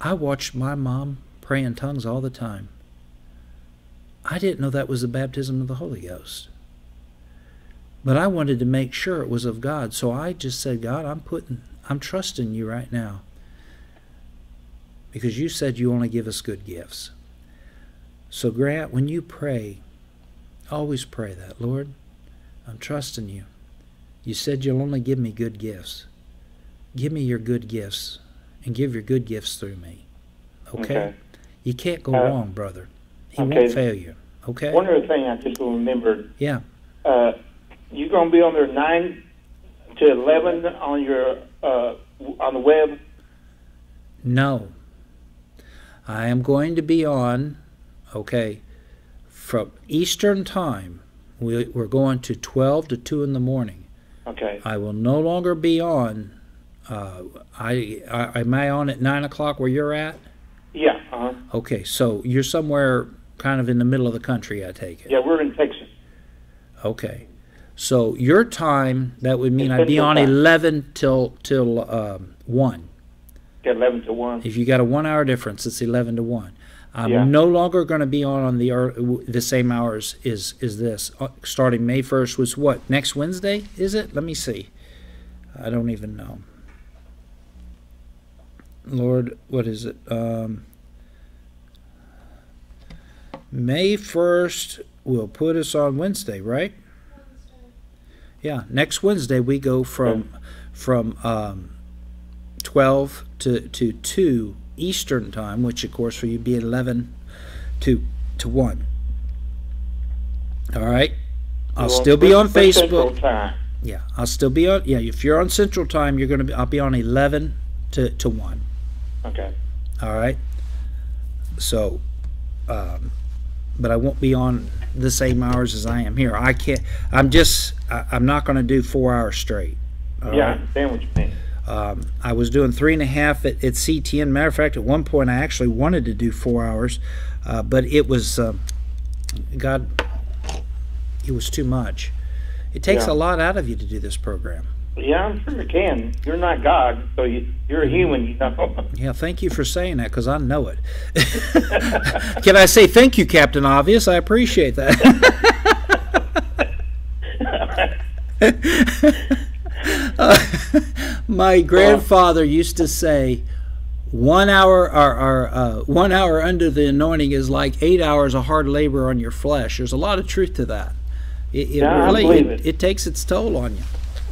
I watched my mom pray in tongues all the time. I didn't know that was the baptism of the Holy Ghost. But I wanted to make sure it was of God. So I just said, God, I'm putting I'm trusting you right now. Because you said you only give us good gifts. So Grant, when you pray, always pray that, Lord, I'm trusting you. You said you'll only give me good gifts. Give me your good gifts and give your good gifts through me. Okay? okay. You can't go uh, wrong, brother. He okay. won't fail you. Okay.
One other thing I just remembered.
Yeah.
Uh, you're going to be on there nine to eleven on your uh, on the web.
No. I am going to be on. Okay. From Eastern time, we, we're going to twelve to two in the morning.
Okay.
I will no longer be on. Uh, I, I am I on at nine o'clock where you're at?
Yeah. Uh-huh.
Okay, so you're somewhere kind of in the middle of the country, I take it.
Yeah, we're in Texas.
Okay. So your time that would mean I'd be on time. eleven till till um, one.
Yeah, eleven to one.
If you got a one hour difference, it's eleven to one. I'm yeah. no longer going to be on on the the same hours is is this uh, starting May first was what next Wednesday is it? Let me see. I don't even know. Lord, what is it? Um, May 1st will put us on Wednesday, right? Yeah, next Wednesday we go from from um, 12 to, to 2 Eastern time, which of course for you be 11 to to 1. All right? I'll still be on Facebook. Yeah, I'll still be on yeah, if you're on Central time, you're going to be I'll be on 11 to to 1.
Okay.
All right? So um, but I won't be on the same hours as I am here. I can't. I'm just. I, am not going to do four hours straight.
yeah, right? I understand what you mean.
Um, I was doing three and a half at, at CTN. Matter of fact, at one point I actually wanted to do four hours, uh, but it was uh, God. It was too much. It takes yeah. a lot out of you to do this program.
Yeah, I'm sure you can. You're not God, so you, you're a human, you know.
Yeah, thank you for saying that because I know it. can I say thank you, Captain Obvious? I appreciate that. uh, my grandfather used to say, one hour or, or uh, one hour under the anointing is like eight hours of hard labor on your flesh. There's a lot of truth to that. It, it
Yeah, I
really it.
it
takes its toll on you.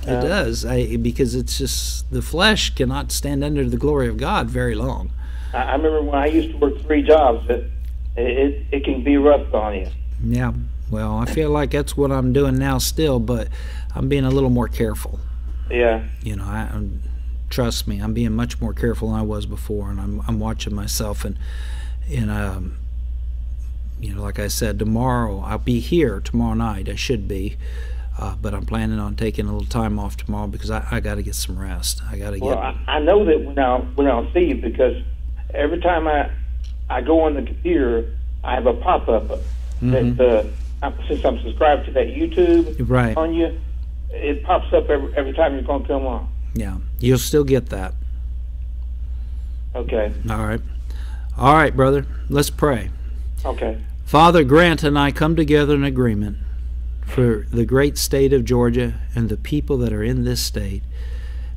It does I, because it's just the flesh cannot stand under the glory of God very long.
I, I remember when I used to work three jobs, it, it, it can be rough on you.
Yeah. Well, I feel like that's what I'm doing now still, but I'm being a little more careful.
Yeah.
You know, I, I'm, trust me, I'm being much more careful than I was before, and I'm I'm watching myself and and um, you know, like I said, tomorrow I'll be here tomorrow night. I should be, uh, but I'm planning on taking a little time off tomorrow because I, I got to get some rest. I got to
Well,
get.
I, I know that when I when I'll see you because every time I I go on the computer, I have a pop up
Mhm.
that uh, since I'm subscribed to that YouTube
Right.
on you, it pops up every every time you're going to come on.
Yeah, you'll still get that.
Okay.
All right. All right, brother. Let's pray.
Okay.
Father, Grant and I come together in agreement for the great state of Georgia and the people that are in this state.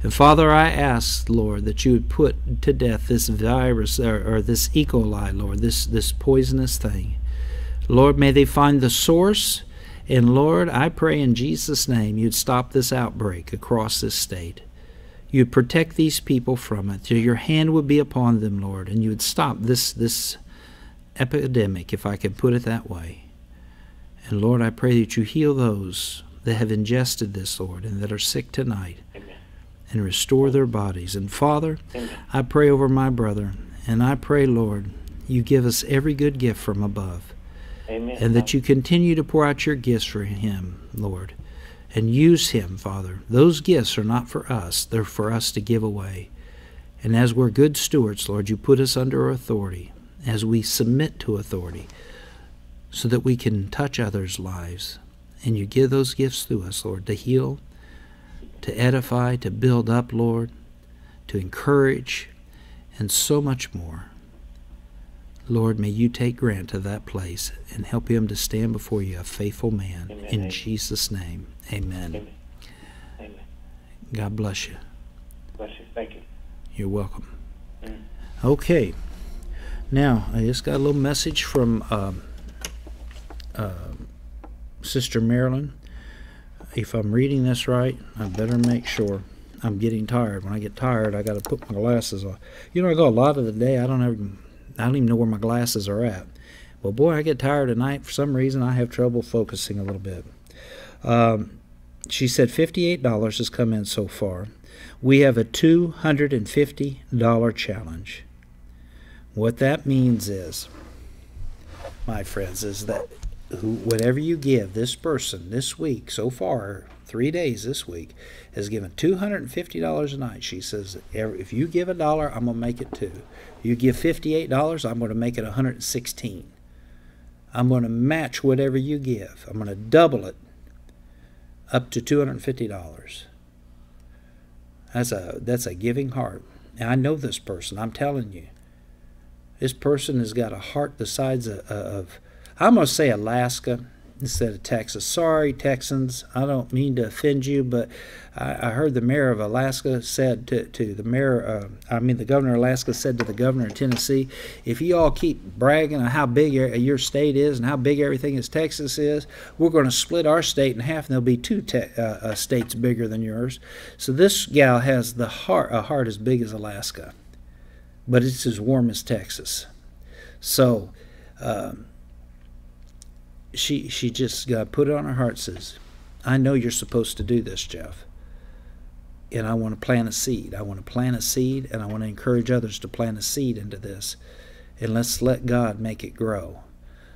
And Father, I ask, Lord, that you would put to death this virus or, or this E. coli, Lord, this, this poisonous thing. Lord, may they find the source. And Lord, I pray in Jesus' name you'd stop this outbreak across this state. You'd protect these people from it. Your hand would be upon them, Lord, and you would stop this this epidemic, if I could put it that way. And Lord, I pray that you heal those that have ingested this, Lord, and that are sick tonight,
Amen.
and restore their bodies. And Father,
Amen.
I pray over my brother, and I pray, Lord, you give us every good gift from above,
Amen.
and that you continue to pour out your gifts for him, Lord, and use him, Father. Those gifts are not for us, they're for us to give away. And as we're good stewards, Lord, you put us under authority as we submit to authority so that we can touch others' lives. And you give those gifts through us, Lord, to heal, to edify, to build up, Lord, to encourage, and so much more. Lord, may you take Grant to that place and help him to stand before you a faithful man.
Amen.
In Jesus' name, amen.
Amen. Amen.
God bless you.
Bless you. Thank you.
You're welcome.
Mm.
Okay. Now, I just got a little message from um, uh, Sister Marilyn. If I'm reading this right, I better make sure. I'm getting tired. When I get tired, I got to put my glasses on. You know, I go a lot of the day. I don't even, I don't even know where my glasses are at. Well, boy, I get tired at night. For some reason, I have trouble focusing a little bit. Um, she said $58 has come in so far. We have a $250 challenge. What that means is, my friends, is that who, whatever you give this person this week so far, three days this week, has given $250 a night. She says, if you give a dollar, I'm going to make it two. You give $58, I'm going to make it 116. I'm going to match whatever you give. I'm going to double it up to $250. That's a that's a giving heart. And I know this person. I'm telling you. This person has got a heart the size of, of I'm going to say Alaska instead of Texas. Sorry, Texans. I don't mean to offend you, but I, I heard the mayor of Alaska said to, to the mayor, uh, I mean, the governor of Alaska said to the governor of Tennessee, if you all keep bragging on how big your, state is and how big everything is Texas is, we're going to split our state in half, and there'll be two uh, uh, states bigger than yours. So this gal has the heart, a heart as big as Alaska, but it's as warm as Texas. So. Um, she she just got put it on her heart says i know you're supposed to do this jeff. And i want to plant a seed. I want to plant a seed and i want to encourage others to plant a seed into this. And let's let god make it grow.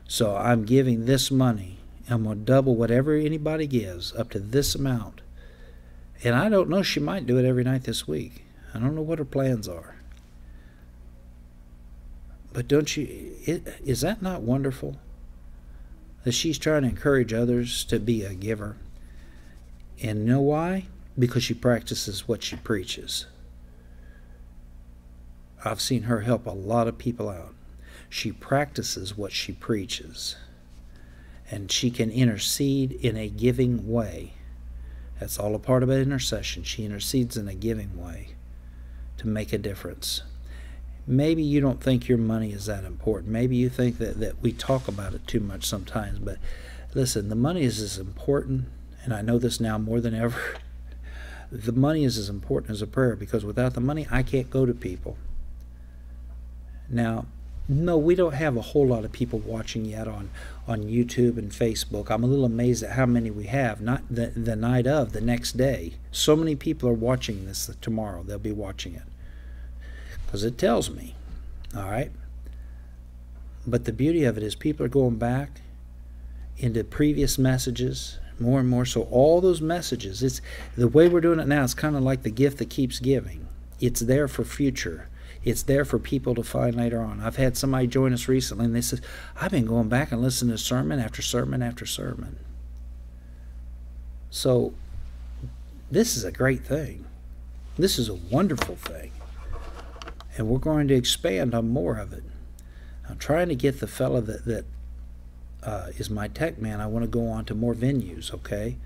So i'm giving this money. I'm going to double whatever anybody gives up to this amount. And i don't know she might do it every night this week. I don't know what her plans are. But don't you it, is that not wonderful that she's trying to encourage others to be a giver. And know why? because she practices what she preaches. I've seen her help a lot of people out. She practices what she preaches. And she can intercede in a giving way. That's all a part of an intercession. She intercedes in a giving way to make a difference. Maybe you don't think your money is that important. Maybe you think that, that we talk about it too much sometimes. But listen, the money is as important, and I know this now more than ever. The money is as important as a prayer because without the money, I can't go to people. Now, no, we don't have a whole lot of people watching yet on, on YouTube and Facebook. I'm a little amazed at how many we have. Not the, the night of, the next day. So many people are watching this tomorrow. They'll be watching it. Because it tells me. All right? But the beauty of it is people are going back into previous messages more and more. So all those messages, it's the way we're doing it now, it's kind of like the gift that keeps giving. It's there for future it's there for people to find later on. I've had somebody join us recently and they said, I've been going back and listening to sermon after sermon after sermon. So this is a great thing. This is a wonderful thing. And we're going to expand on more of it. I'm trying to get the fellow that, that uh, is my tech man. I want to go on to more venues, okay?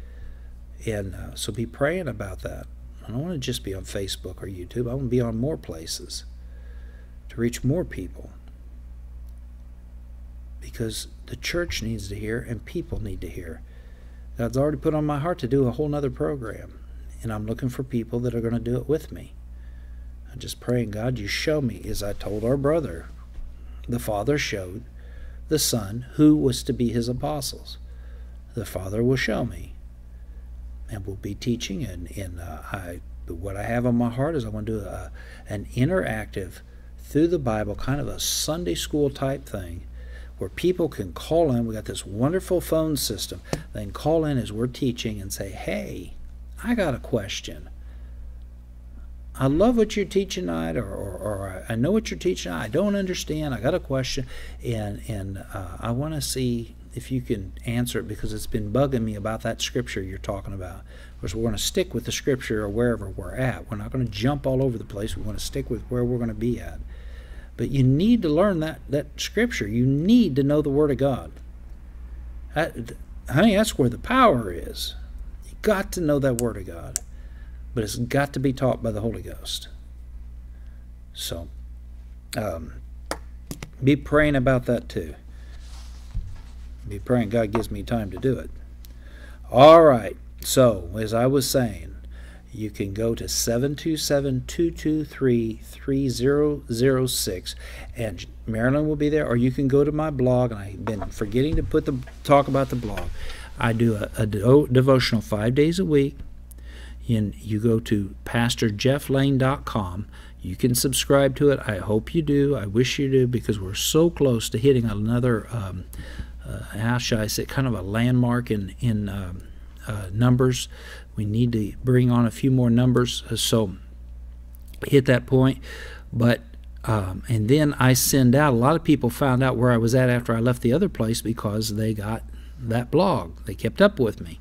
And uh, so be praying about that. I don't want to just be on Facebook or YouTube. I want to be on more places to reach more people. Because the church needs to hear and people need to hear. God's already put on my heart to do a whole nother program. And I'm looking for people that are going to do it with me. Just praying, God, you show me, as I told our brother. The Father showed the Son who was to be his apostles. The Father will show me. And we'll be teaching. And, and uh, I, what I have on my heart is I want to do a, an interactive through the Bible, kind of a Sunday school type thing, where people can call in. We got this wonderful phone system. They can call in as we're teaching and say, "Hey, I got a question. I love what you're teaching tonight, or, or, or I know what you're teaching. I don't understand. I got a question, and and uh, I want to see if you can answer it because it's been bugging me about that scripture you're talking about. Because we're going to stick with the scripture or wherever we're at. We're not going to jump all over the place. We want to stick with where we're going to be at. But you need to learn that, that scripture. You need to know the Word of God. I, honey, that's where the power is. You got to know that Word of God. But it's got to be taught by the Holy Ghost. So, um, be praying about that too. Be praying God gives me time to do it. All right. So, as I was saying, you can go to 727-223-3006 and Marilyn will be there or you can go to my blog and I've been forgetting to put the talk about the blog. I do a, a devotional 5 days a week. And you go to pastorjefflane.com. You can subscribe to it. I hope you do. I wish you do because we're so close to hitting another um, uh, how shall I say, kind of a landmark in in um, uh, numbers we need to bring on a few more numbers. Uh, so hit that point. But um, and then I send out. A lot of people found out where I was at after I left the other place because they got that blog. They kept up with me,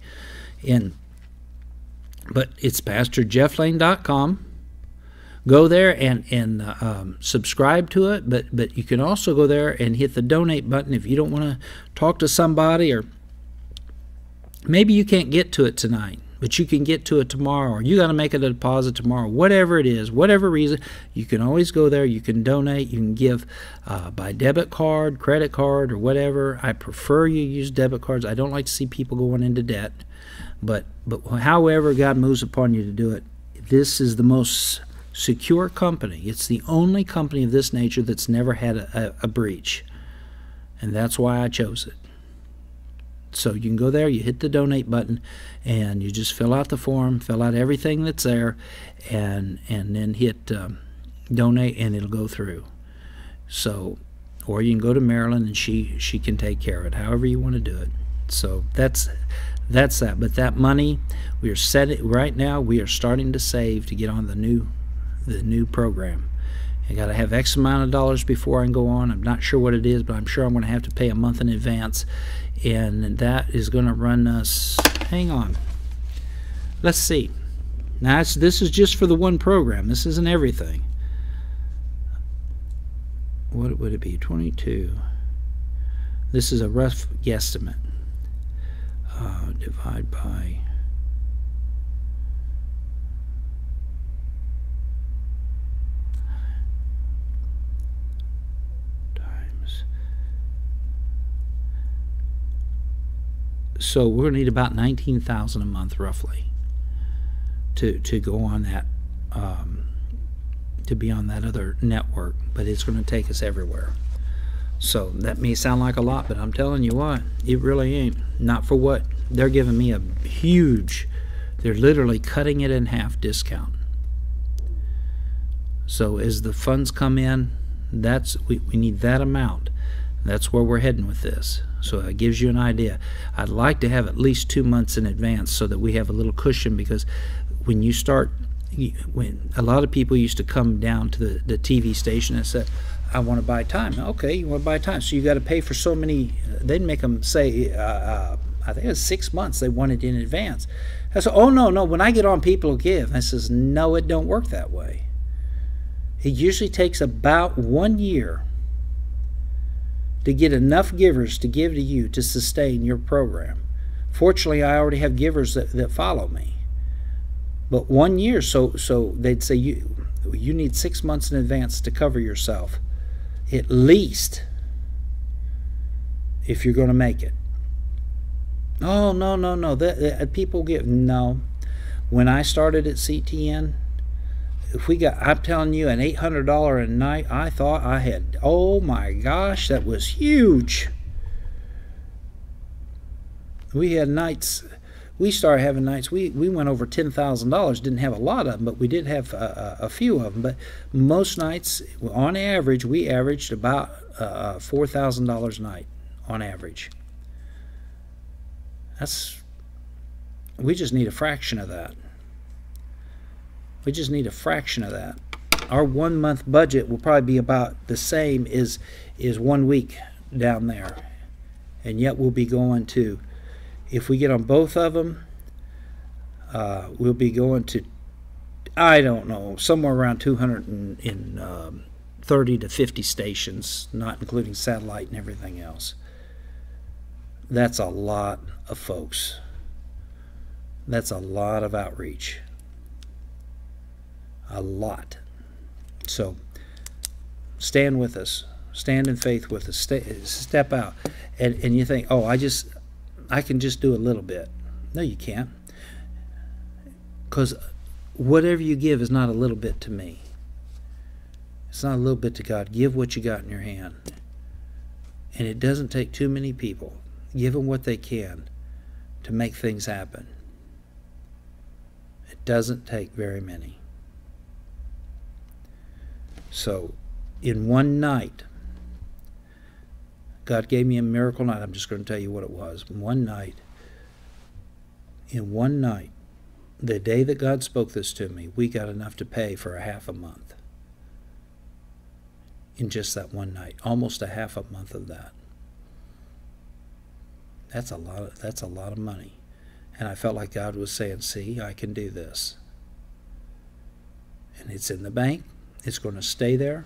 and but it's PastorJeffLane.com. Go there and and uh, um, subscribe to it. But but you can also go there and hit the donate button if you don't want to talk to somebody or maybe you can't get to it tonight but you can get to it tomorrow or you got to make a deposit tomorrow whatever it is whatever reason you can always go there you can donate you can give uh, by debit card credit card or whatever i prefer you use debit cards i don't like to see people going into debt but but however god moves upon you to do it this is the most secure company it's the only company of this nature that's never had a, a, a breach and that's why i chose it so you can go there, you hit the donate button, and you just fill out the form, fill out everything that's there, and and then hit um, donate, and it'll go through. So, or you can go to Marilyn, and she she can take care of it. However you want to do it. So that's that's that. But that money, we are set right now. We are starting to save to get on the new the new program. I got to have X amount of dollars before I can go on. I'm not sure what it is, but I'm sure I'm going to have to pay a month in advance and that is going to run us hang on let's see Now, this is just for the one program. This isn't everything. What would it be? 22. This is a rough guesstimate. Uh, divide by times. So we're going to need about 19,000 a month roughly to to go on that um, to be on that other network, but it's going to take us everywhere. So that may sound like a lot, but I'm telling you what, it really ain't. Not for what they're giving me a huge. They're literally cutting it in half discount. So as the funds come in, that's we, we need that amount. That's where we're heading with this. So it gives you an idea. I'd like to have at least two months in advance so that we have a little cushion because when you start when a lot of people used to come down to the, the TV station and say, I want to buy time. Okay, you want to buy time. So you got to pay for so many. They'd make them say, uh, uh, I think it was six months they wanted in advance. I said, oh, no, no. When I get on, people will give. I says, no, it don't work that way. It usually takes about one year to get enough givers to give to you to sustain your program. Fortunately, I already have givers that, that follow me. But one year, so so they'd say you you need six months in advance to cover yourself, at least. If you're going to make it. Oh no no no! That, that uh, people get no. When I started at CTN, if we got, I'm telling you, an eight hundred dollar a night, I thought I had. Oh my gosh, that was huge. We had nights we started having nights. We we went over ten thousand dollars. Didn't have a lot of them, but we did have a, a, a, few of them. But most nights, on average, we averaged about uh, four thousand dollars a night on average. That's we just need a fraction of that. We just need a fraction of that. Our one month budget will probably be about the same as is one week down there, and yet we'll be going to if we get on both of them, uh, we'll be going to, I don't know, somewhere around 230 um, to 50 stations, not including satellite and everything else. That's a lot of folks. That's a lot of outreach. A lot. So, stand with us. Stand in faith with us. Stay, step out. And, and you think, oh, I just, I can just do a little bit. No, you can't. Because whatever you give is not a little bit to me. It's not a little bit to God. Give what you got in your hand. And it doesn't take too many people. Give them what they can to make things happen. It doesn't take very many. So, in one night, God gave me a miracle night. I'm just going to tell you what it was. One night, in one night, the day that God spoke this to me, we got enough to pay for a half a month. In just that one night, almost a half a month of that. That's a lot. Of, that's a lot of money, and I felt like God was saying, "See, I can do this." And it's in the bank. It's going to stay there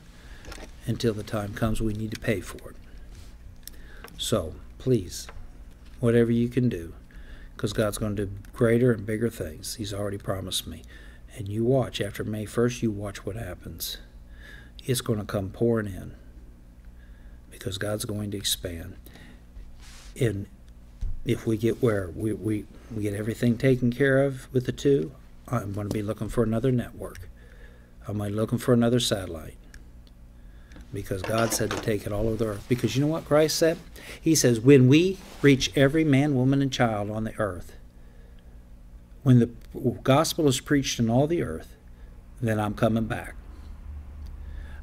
until the time comes we need to pay for it. So please, whatever you can do, because God's going to do greater and bigger things. He's already promised me. And you watch, after May 1st, you watch what happens. It's going to come pouring in because God's going to expand. And if we get where we, we, we get everything taken care of with the two, I'm going to be looking for another network. I'm looking for another satellite because God said to take it all over the earth. Because you know what Christ said? He says, when we reach every man, woman, and child on the earth, when the gospel is preached in all the earth, then I'm coming back.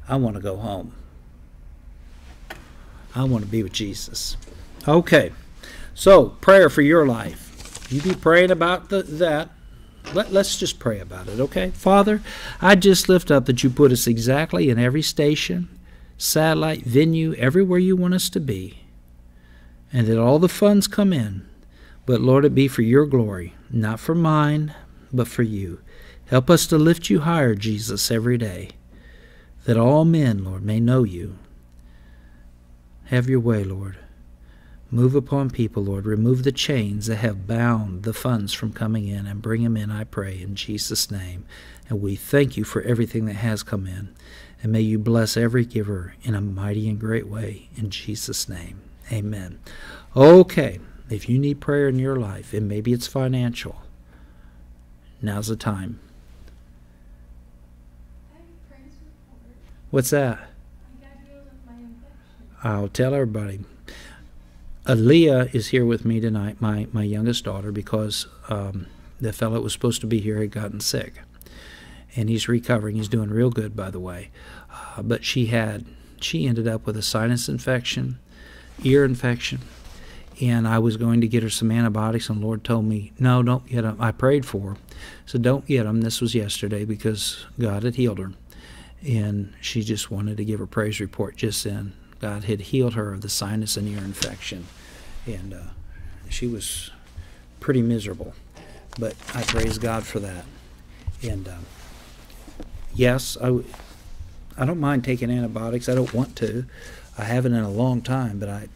I want to go home. I want to be with Jesus. Okay, so prayer for your life. You be praying about the, that. Let, let's just pray about it, okay? Father, I just lift up that you put us exactly in every station satellite, venue, everywhere you want us to be, and that all the funds come in. But Lord, it be for your glory, not for mine, but for you. Help us to lift you higher, Jesus, every day, that all men, Lord, may know you. Have your way, Lord. Move upon people, Lord. Remove the chains that have bound the funds from coming in and bring them in, I pray, in Jesus' name. And we thank you for everything that has come in. And may you bless every giver in a mighty and great way. In Jesus' name. Amen. Okay, if you need prayer in your life, and maybe it's financial, now's the time. What's that? I'll tell everybody. Aaliyah is here with me tonight, my, my youngest daughter, because um, the fellow that was supposed to be here had gotten sick. And he's recovering. He's doing real good, by the way. Uh, but she had, she ended up with a sinus infection, ear infection, and I was going to get her some antibiotics, and Lord told me, no, don't get them. I prayed for her. So don't get them. This was yesterday because God had healed her. And she just wanted to give her praise report just then. God had healed her of the sinus and ear infection. And uh, she was pretty miserable. But I praise God for that. And uh, yes, I, w- I don't mind taking antibiotics. I don't want to. I haven't in a long time, but I,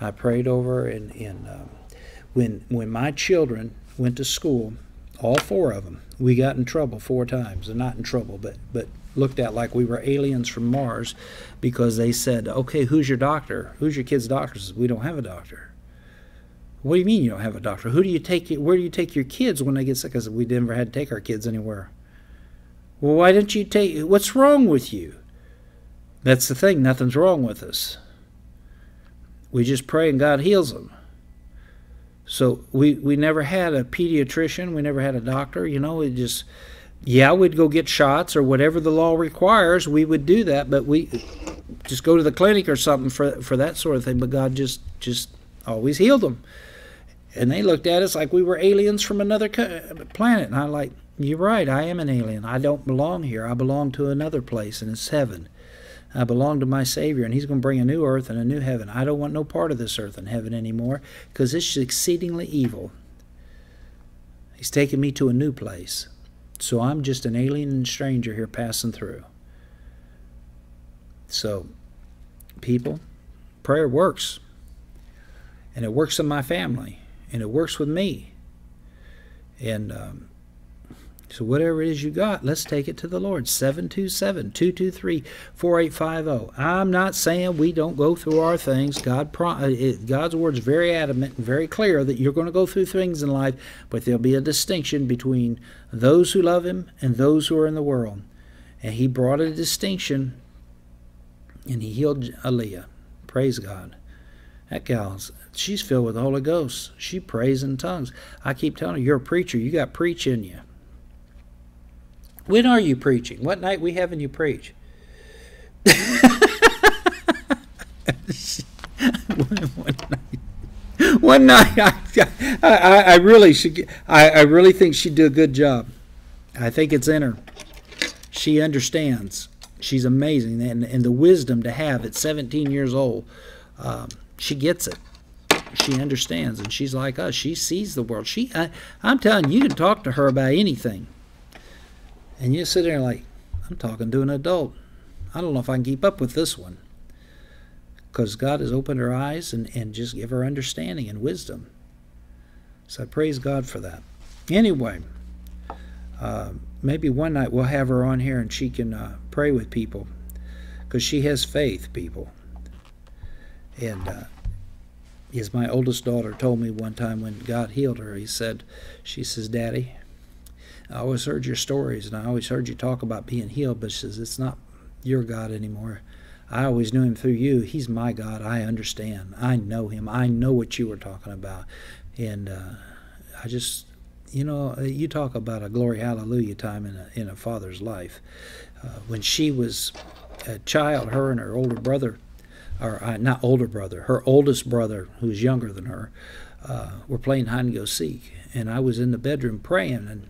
I prayed over. And, and um, when, when my children went to school, all four of them, we got in trouble four times. And not in trouble, but, but looked at like we were aliens from Mars because they said, okay, who's your doctor? Who's your kid's doctor? We don't have a doctor. What do you mean you don't have a doctor? Who do you take? Where do you take your kids when they get sick? Said, we never had to take our kids anywhere. Well, why didn't you take? What's wrong with you? That's the thing. Nothing's wrong with us. We just pray and God heals them. So we we never had a pediatrician. We never had a doctor. You know, we just yeah, we'd go get shots or whatever the law requires. We would do that, but we just go to the clinic or something for for that sort of thing. But God just just always healed them, and they looked at us like we were aliens from another planet. And I'm like, you're right. I am an alien. I don't belong here. I belong to another place, and it's heaven. I belong to my Savior, and He's going to bring a new earth and a new heaven. I don't want no part of this earth and heaven anymore because it's exceedingly evil. He's taking me to a new place. So I'm just an alien and stranger here passing through. So, people, prayer works. And it works in my family. And it works with me. And um, so, whatever it is you got, let's take it to the Lord. 727 223 4850. I'm not saying we don't go through our things. God, uh, it, God's word is very adamant and very clear that you're going to go through things in life, but there'll be a distinction between those who love Him and those who are in the world. And He brought a distinction and He healed Aaliyah. Praise God. That gal's she's filled with the Holy Ghost. She prays in tongues. I keep telling her, you're a preacher. You got preach in you. When are you preaching? What night we having you preach? one, night, one night I, I, I really should. I, I really think she'd do a good job. I think it's in her. She understands. She's amazing, and and the wisdom to have at 17 years old, um, she gets it. She understands, and she's like us. She sees the world. She, I, I'm telling you, you can talk to her about anything. And you sit there like, I'm talking to an adult. I don't know if I can keep up with this one. Because God has opened her eyes and, and just give her understanding and wisdom. So I praise God for that. Anyway, uh, maybe one night we'll have her on here and she can uh, pray with people. Because she has faith, people. And uh, as my oldest daughter told me one time when God healed her, he said, she says, Daddy, I always heard your stories and I always heard you talk about being healed, but says, it's not your God anymore. I always knew him through you. He's my God. I understand. I know him. I know what you were talking about. And uh, I just, you know, you talk about a glory hallelujah time in a, in a father's life. Uh, when she was a child, her and her older brother, or uh, not older brother, her oldest brother, who's younger than her, uh, were playing hide and go seek. And I was in the bedroom praying, and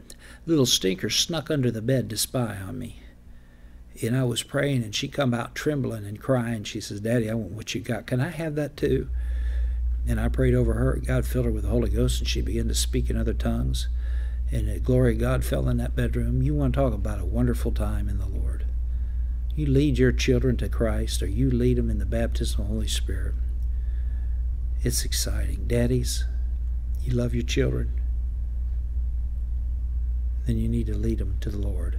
little stinker snuck under the bed to spy on me. And I was praying, and she come out trembling and crying. She says, "Daddy, I want what you got. Can I have that too?" And I prayed over her. God filled her with the Holy Ghost, and she began to speak in other tongues. and the glory of God fell in that bedroom, you want to talk about a wonderful time in the Lord. You lead your children to Christ or you lead them in the baptism of the Holy Spirit. It's exciting. Daddies, you love your children, then you need to lead them to the Lord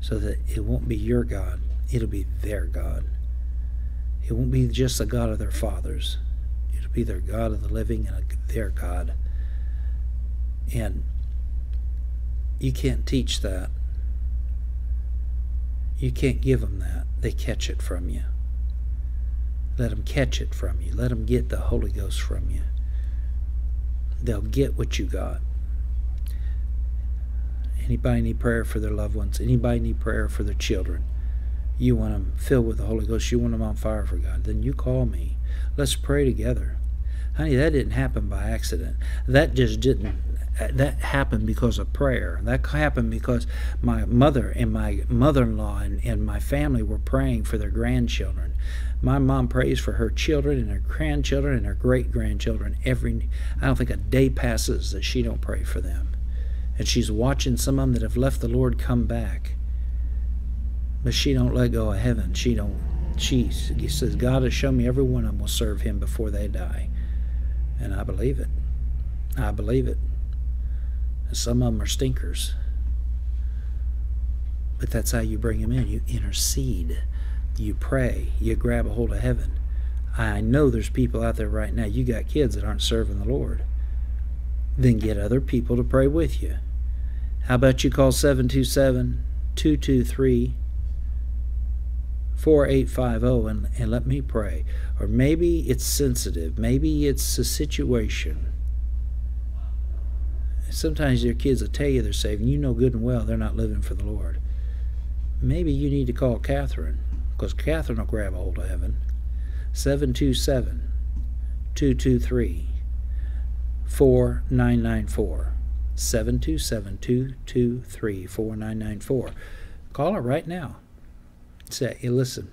so that it won't be your God, it'll be their God. It won't be just the God of their fathers, it'll be their God of the living and their God. And you can't teach that. You can't give them that. They catch it from you. Let them catch it from you. Let them get the Holy Ghost from you. They'll get what you got. Anybody need prayer for their loved ones? Anybody need prayer for their children? You want them filled with the Holy Ghost. You want them on fire for God. Then you call me. Let's pray together. Honey, that didn't happen by accident. That just didn't. That happened because of prayer. That happened because my mother and my mother in law and, and my family were praying for their grandchildren. My mom prays for her children and her grandchildren and her great grandchildren every I don't think a day passes that she don't pray for them. And she's watching some of them that have left the Lord come back. But she don't let go of heaven. She don't she, says God has shown me every one of them will serve him before they die. And I believe it. I believe it. And some of them are stinkers. But that's how you bring them in. You intercede you pray, you grab a hold of heaven. I know there's people out there right now, you got kids that aren't serving the Lord. Then get other people to pray with you. How about you call 727 223 4850 and, and let me pray? Or maybe it's sensitive, maybe it's a situation. Sometimes your kids will tell you they're saved, and you know good and well they're not living for the Lord. Maybe you need to call Catherine because Catherine will grab a hold of heaven. 727 223 4994. 727 223 4994. Call her right now. Say, hey, listen,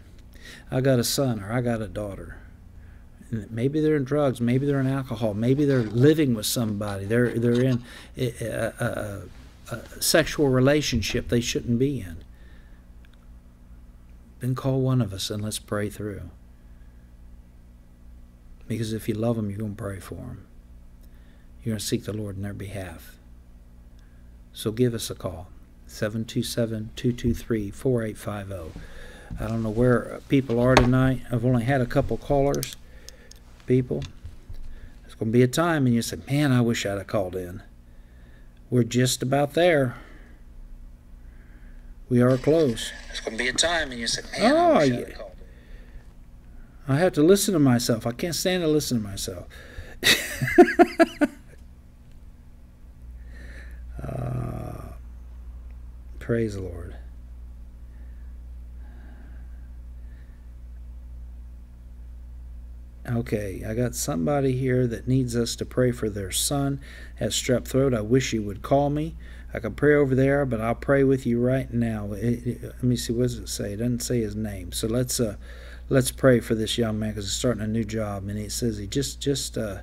I got a son or I got a daughter. Maybe they're in drugs, maybe they're in alcohol, maybe they're living with somebody, they're, they're in a, a, a, a sexual relationship they shouldn't be in then call one of us and let's pray through. Because if you love them, you're going to pray for them. You're going to seek the Lord in their behalf. So give us a call 727 223 4850. I don't know where people are tonight. I've only had a couple callers. People. There's going to be a time and you say, Man, I wish I'd have called in. We're just about there. We are close.
There's going to be a time, and you say, "Man,
oh,
I,
yeah. I have to listen to myself. I can't stand to listen to myself. uh, praise the Lord. Okay, I got somebody here that needs us to pray for their son has strep throat. I wish you would call me. I can pray over there, but I'll pray with you right now. It, it, let me see. What does it say? It doesn't say his name. So let's uh, let's pray for this young man because he's starting a new job, and it says he just just uh,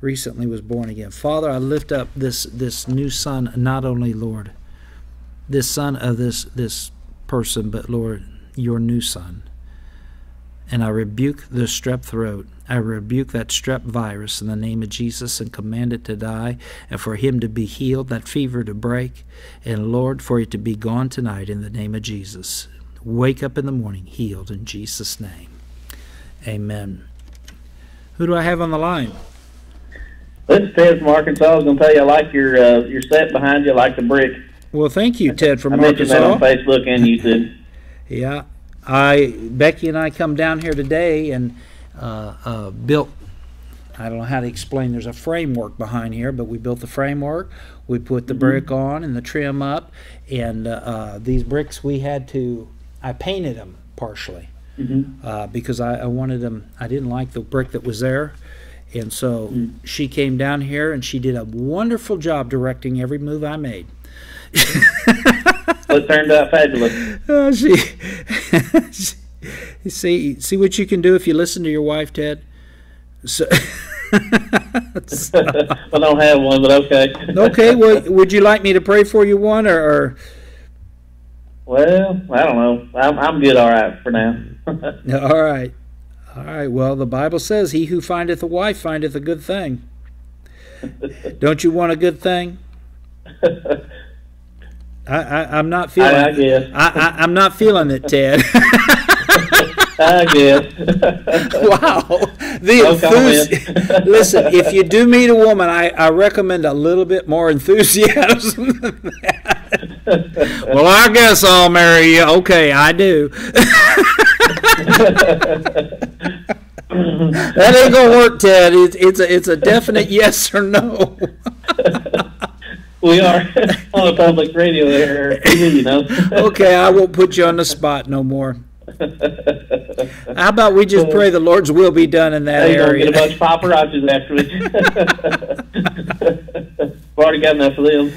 recently was born again. Father, I lift up this this new son, not only Lord, this son of this this person, but Lord, your new son and I rebuke the strep throat. I rebuke that strep virus in the name of Jesus and command it to die and for him to be healed, that fever to break, and Lord, for it to be gone tonight in the name of Jesus. Wake up in the morning healed in Jesus' name. Amen. Who do I have on the line?
This is Ted from Arkansas. I was going to tell you I like your uh, your set behind you. I like the brick.
Well, thank you, Ted from
I mentioned that on Facebook and YouTube.
Yeah, I Becky and I come down here today and uh, uh, built. I don't know how to explain. There's a framework behind here, but we built the framework. We put the brick on and the trim up, and uh, uh, these bricks we had to. I painted them partially uh, because I, I wanted them. I didn't like the brick that was there, and so she came down here and she did a wonderful job directing every move I made.
So it turned out fabulous.
Oh, she, see, see what you can do if you listen to your wife, Ted. So,
I don't have one, but okay.
okay, well, would you like me to pray for you one, or, or
Well, I don't know. I'm I'm good. All right for now.
all right, all right. Well, the Bible says, "He who findeth a wife findeth a good thing." Don't you want a good thing? I, I'm not feeling.
I, I guess.
I, I I'm not feeling it, Ted.
I guess.
wow. The
No
enthusi- Listen, if you do meet a woman, I, I recommend a little bit more enthusiasm than that. well, I guess I'll marry you. Okay, I do. that ain't gonna work, Ted. It's it's a it's a definite yes or no.
We are on a public radio there, TV, you know.
okay, I won't put you on the spot no more. How about we just pray the Lord's will be done in that
don't get a bunch of paparazzis after me. We've already got enough of them.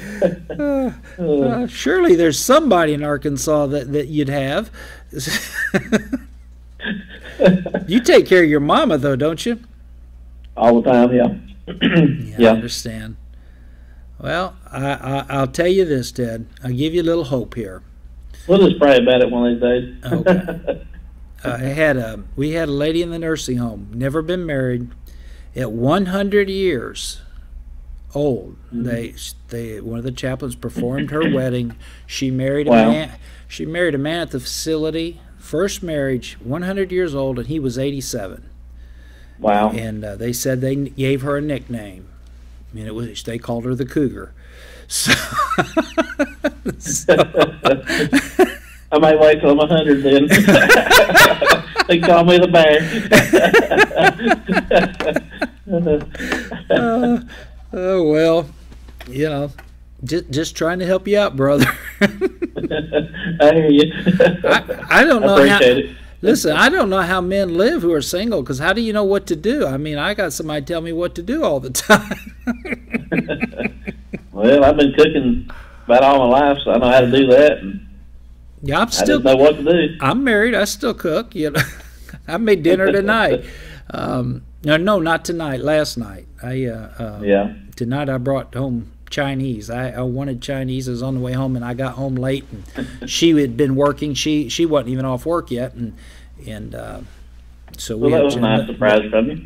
Uh, surely there's somebody in Arkansas that, that you'd have. you take care of your mama though, don't you?
All the time, yeah.
Yeah, I
Yeah.
understand. Well, I, I I'll tell you this, Ted. I'll give you a little hope here.
We'll just pray about it one of these days.
Okay. I had a we had a lady in the nursing home, never been married, at 100 years old.
Mm-hmm.
They they one of the chaplains performed her wedding. She married a man. She married a man at the facility. First marriage, 100 years old, and he was 87.
wow.
And uh, they said they gave her a nickname. I mean, it was they called her the Cougar. So, so
I might wait till I'm 100 then. they call me the bear.
uh, oh well, you know, just just trying to help you out, brother.
I hear you.
I, I don't
I
know how.
appreciate it.
Listen, I don't know how men live who are single because how do you know what to do? I mean, I got somebody tell me what to do all the time.
Well, I've been cooking about all my life, so I know how to do that. And
yeah, I'm still.
I just know what to do.
I'm married. I still cook. You know, I made dinner tonight. Um, no, no, not tonight. Last night. I uh, uh,
Yeah.
tonight I brought home Chinese. I, I wanted Chinese. I was on the way home, and I got home late, and she had been working. She she wasn't even off work yet, and and uh, so we.
Well, that was a nice surprise from you.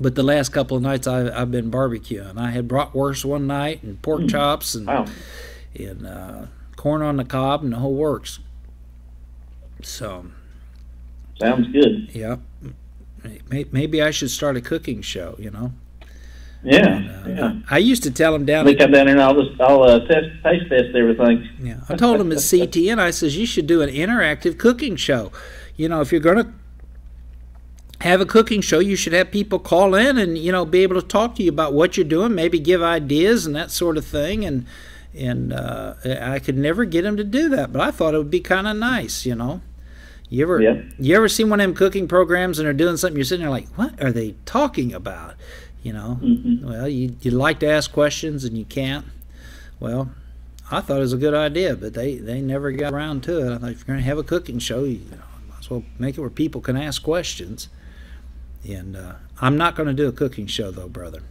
But the last couple of nights I, I've been barbecuing. I had bratwurst one night and pork chops and
Wow.
and uh, corn on the cob and the whole works. So
Sounds good.
yeah, maybe I should start a cooking show. You know,
Yeah.
uh,
yeah.
I used to tell them down. At,
come down there and I'll just I'll uh, test taste test everything.
yeah, I told them at CTN. I says you should do an interactive cooking show. You know, if you're gonna have a cooking show, you should have people call in and you know be able to talk to you about what you're doing, maybe give ideas and that sort of thing. And and uh, I could never get them to do that, but I thought it would be kind of nice, you know. You ever
Yeah.
you ever seen one of them cooking programs and they're doing something you're sitting there like, what are they talking about? You know.
Mhm.
Well, you you like to ask questions and you can't. Well, I thought it was a good idea, but they they never got around to it. I thought if you're going to have a cooking show, you, know, might as well make it where people can ask questions. And uh, I'm not going to do a cooking show though, brother.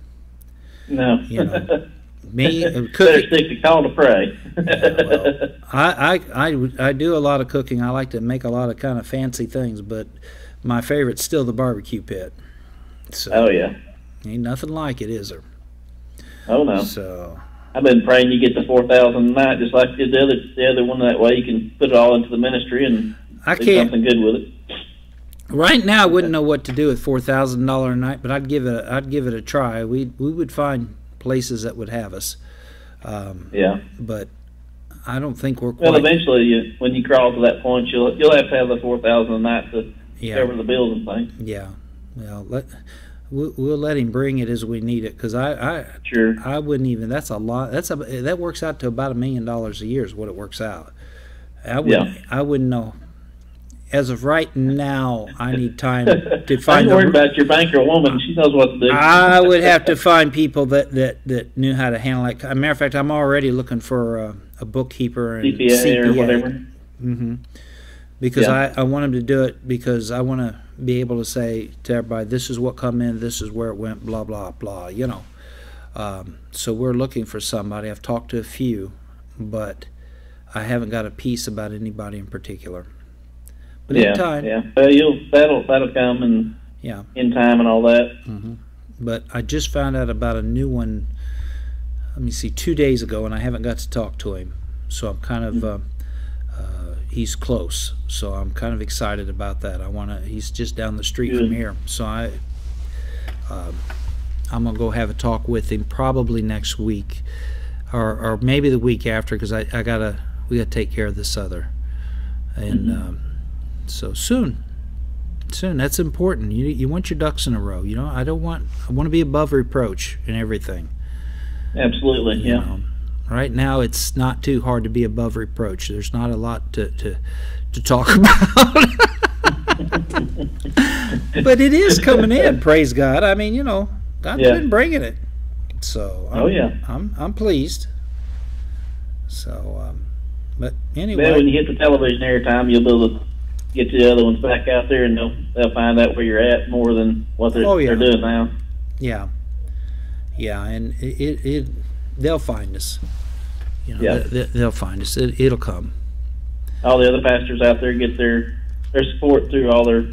No.
You know, Me uh,
Better stick to call to pray.
well, I, I I I do a lot of cooking. I like to make a lot of kind of fancy things, but my favorite's still the barbecue pit. So
oh yeah.
Ain't nothing like it, is there?
Oh no.
So
I've been praying you get the four thousand a night, just like you did the other the other one. That way you can put it all into the ministry and
I
do
can't.
something good with it.
Right now, I wouldn't know what to do with four thousand dollar a night, but I'd give it. A, I'd give it a try. We we would find places that would have us, um,
Yeah.
but I don't think we're
Well, eventually, you, when you crawl to that point, you'll you'll have to have the four thousand a night to
yeah,
cover the bills and things.
yeah. Well, let we'll, we'll let him bring it as we need it because I, I
Sure.
I wouldn't even. That's a lot. That's a that works out to about a million dollars a year is what it works out. I wouldn't.
Yeah.
I wouldn't know. As of right now, I need time to find.
I'm worried
the.
about your banker woman. She knows what to do.
I would have to find people that, that, that knew how to handle it. As a matter of fact, I'm already looking for a, a bookkeeper and
CPA, or whatever.
hmm because
Yeah.
I, I want him to do it because I want to be able to say to everybody, this is what come in, this is where it went, blah blah blah. You know. Um, so we're looking for somebody. I've talked to a few, but I haven't got a piece about anybody in particular. But in time,
yeah. Well, you'll that'll that'll come and
Yeah.
in time and all that.
but I just found out about a new one. Let me see, two days ago, and I haven't got to talk to him. So I'm kind of, uh, uh, he's close. So I'm kind of excited about that. I want to. He's just down the street from here. So I, um, I'm gonna go have a talk with him probably next week, or or maybe the week after, because I, I gotta we gotta take care of this other, and um, so soon soon. That's important. You you want your ducks in a row. You know, I don't want I want to be above reproach in everything.
Absolutely,
you
yeah.
know. Right now, it's not too hard to be above reproach. There's not a lot to to, to talk about. but it is coming in. Praise God. I mean, you know, God's
Yeah.
been bringing it. So I'm,
Oh, yeah.
I'm I'm pleased. So, um, but anyway,
when you hit the television every time, you'll be able to get the other ones back out there, and they'll they'll find out where you're at more than what they're
Oh, yeah.
they're doing now.
Yeah, yeah, and it, it, it they'll find us. You know,
Yeah.
they, they'll find us. It, it'll come.
All the other pastors out there get their their support through all their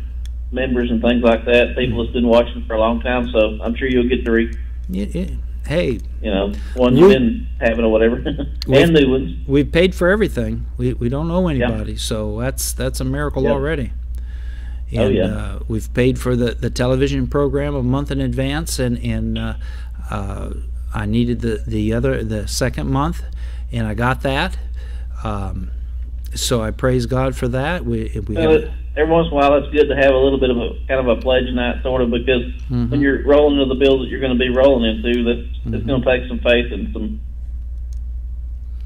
members and things like that. People that's been watching for a long time, so I'm sure you'll get the re,
It, it, hey,
you know ones
We-
you've been having or whatever, and new ones.
we've paid for everything. We we don't owe anybody, so that's that's a miracle
Yeah.
already.
Oh,
And
yeah.
uh, we've paid for the, the television program a month in advance, and and uh, uh, I needed the the other the second month, and I got that. Um, so I praise God for that. We we have,
it- every once in a while, it's good to have a little bit of a kind of a pledge night, sort of, because
Mhm.
when you're rolling into the bills that you're going to be rolling into, that's
Mm-hmm.
it's going to take some faith and some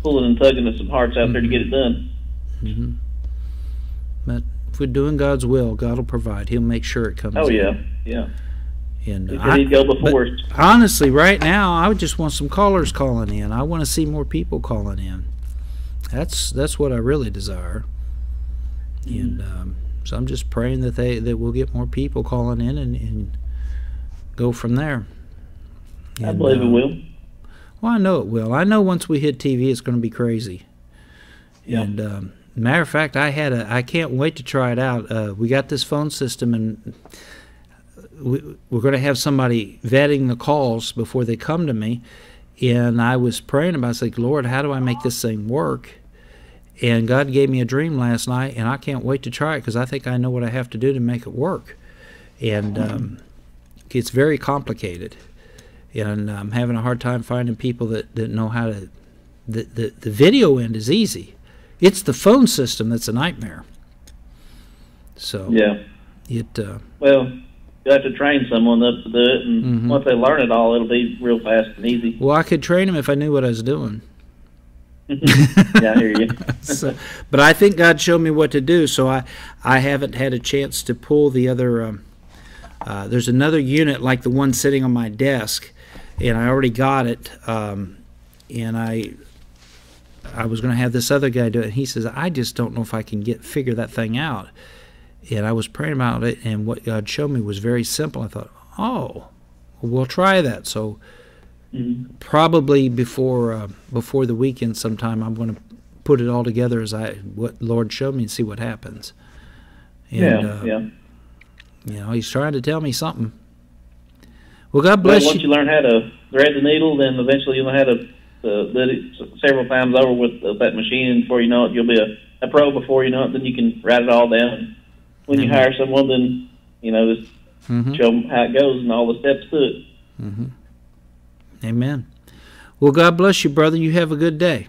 pulling and tugging of some hearts out there to get it done.
mhm. But if we're doing God's will, God will provide. He'll make sure it comes.
Oh
in.
yeah, yeah.
And uh,
he'd go before
honestly, right now, I would just want some callers calling in. I want to see more people calling in. That's that's what I really desire. And um, so I'm just praying that they that we'll get more people calling in and, and go from there.
I
And,
believe it
um,
will.
Well, I know it will. I know once we hit TV, it's going to be crazy.
Yeah.
And um, matter of fact, I had a. I can't wait to try it out. Uh, we got this phone system, and we, we're going to have somebody vetting the calls before they come to me. And I was praying about. it. I was like, Lord, how do I make this thing work? And God gave me a dream last night, and I can't wait to try it because I think I know what I have to do to make it work. And um, it's very complicated, and I'm having a hard time finding people that, that know how to. The, the the video end is easy. It's the phone system that's a nightmare. So
Yeah.
it uh,
Well, you have to train someone up to do it, and
Mhm.
once they learn it all, it'll be real fast and easy.
well, I could train him if I knew what I was doing.
yeah, I hear you.
so, but I think God showed me what to do, so I I haven't had a chance to pull the other. Um, uh, there's another unit like the one sitting on my desk, and I already got it. Um, and I I was going to have this other guy do it. And he says I just don't know if I can get figure that thing out. And I was praying about it, and what God showed me was very simple. I thought, oh, we'll try that. So
Mhm.
probably before uh, before the weekend sometime I'm going to put it all together as I what Lord showed me and see what happens. And,
Yeah,
uh,
yeah.
You know, He's trying to tell me something. Well, God
Well,
bless
once
you.
you learn how to thread the needle, then eventually you'll know how to uh, let it several times over with uh, that machine, and before you know it, you'll be a, a pro. Before you know it, then you can write it all down. When you
Mhm.
hire someone, then you know just
Mhm.
show them how it goes and all the steps to it.
Amen. Well, God bless you, brother. You have a good day.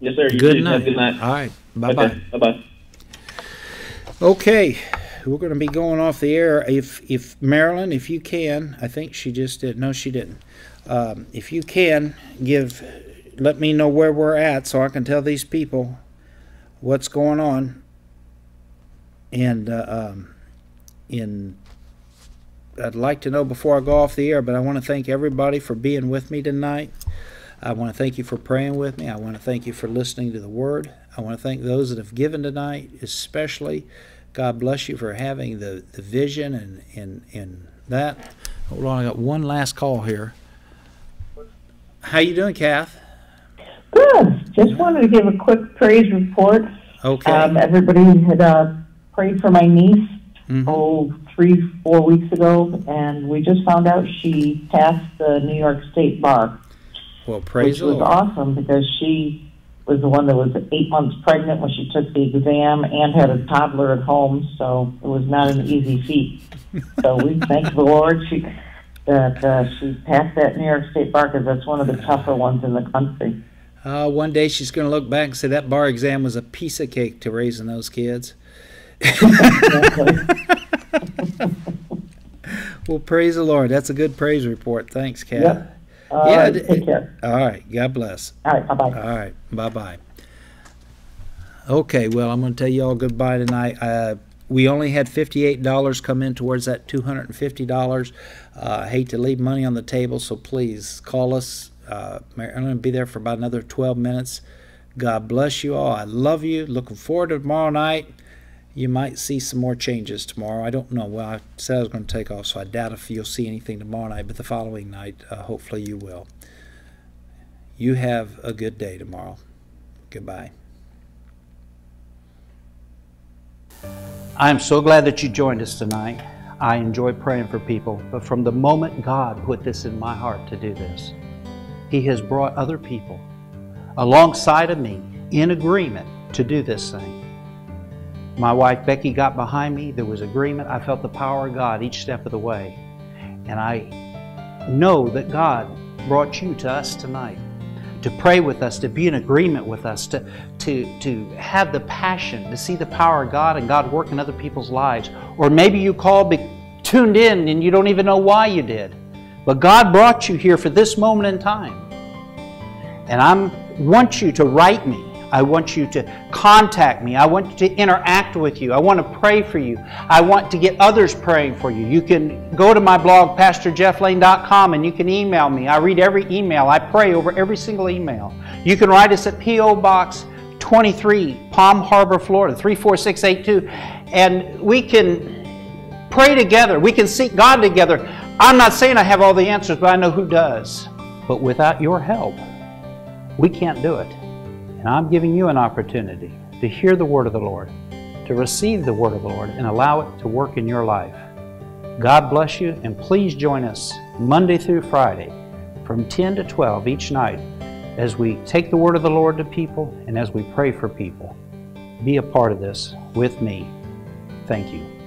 Yes, sir. You
good
too.
night.
Have a good night.
All right. Bye bye.
Okay. Bye bye.
Okay, we're going to be going off the air. If if Marilyn, if you can, I think she just did. No, she didn't. Um, if you can give, let me know where we're at so I can tell these people what's going on. And uh, um, in, I'd like to know before I go off the air, but I want to thank everybody for being with me tonight. I want to thank you for praying with me. I want to thank you for listening to the word. I want to thank those that have given tonight, especially. God bless you for having the, the vision and, and, and that. Hold on, I got one last call here. How you doing, Kath?
Good. Just wanted to give a quick praise report.
Okay.
Um, everybody had uh, prayed for my niece
Mhm.
oh three four weeks ago, and we just found out she passed the New York State bar,
Well, praise
which was
Lord.
awesome because she was the one that was eight months pregnant when she took the exam and had a toddler at home, so it was not an easy feat. so we thank the Lord she that uh, she passed that New York State bar because that's one of the tougher ones in the country.
Uh, one day she's going to look back and say that bar exam was a piece of cake to raising those kids. Well, praise the Lord. That's a good praise report. Thanks, Kath.
Yep. Uh,
Yeah,
take care.
All right. God bless.
All right, bye bye.
All right. Bye bye. Okay. Well, I'm going to tell you all goodbye tonight. Uh, we only had $58 come in towards that $250. Uh, I hate to leave money on the table, so please call us. Uh, I'm going to be there for about another 12 minutes. God bless you all. I love you. Looking forward to tomorrow night. You might see some more changes tomorrow. I don't know. Well, I said I was going to take off, so I doubt if you'll see anything tomorrow night, but the following night, uh, hopefully you will. You have a good day tomorrow. Goodbye. I'm so glad that you joined us tonight. I enjoy praying for people, but from the moment God put this in my heart to do this, He has brought other people alongside of me in agreement to do this thing. My wife Becky got behind me. There was agreement. I felt the power of God each step of the way. And I know that God brought you to us tonight to pray with us, to be in agreement with us, to, to, to have the passion, to see the power of God and God work in other people's lives. Or maybe you called, be, tuned in, and you don't even know why you did. But God brought you here for this moment in time. And I want you to write me. I want you to contact me. I want to interact with you. I want to pray for you. I want to get others praying for you. You can go to my blog, PastorJeffLane.com, and you can email me. I read every email. I pray over every single email. You can write us at P.O. Box 23, Palm Harbor, Florida, 34682. And we can pray together. We can seek God together. I'm not saying I have all the answers, but I know who does. But without your help, we can't do it. And I'm giving you an opportunity to hear the word of the Lord, to receive the word of the Lord, and allow it to work in your life. God bless you, and please join us Monday through Friday from 10 to 12 each night as we take the word of the Lord to people and as we pray for people. Be a part of this with me. Thank you.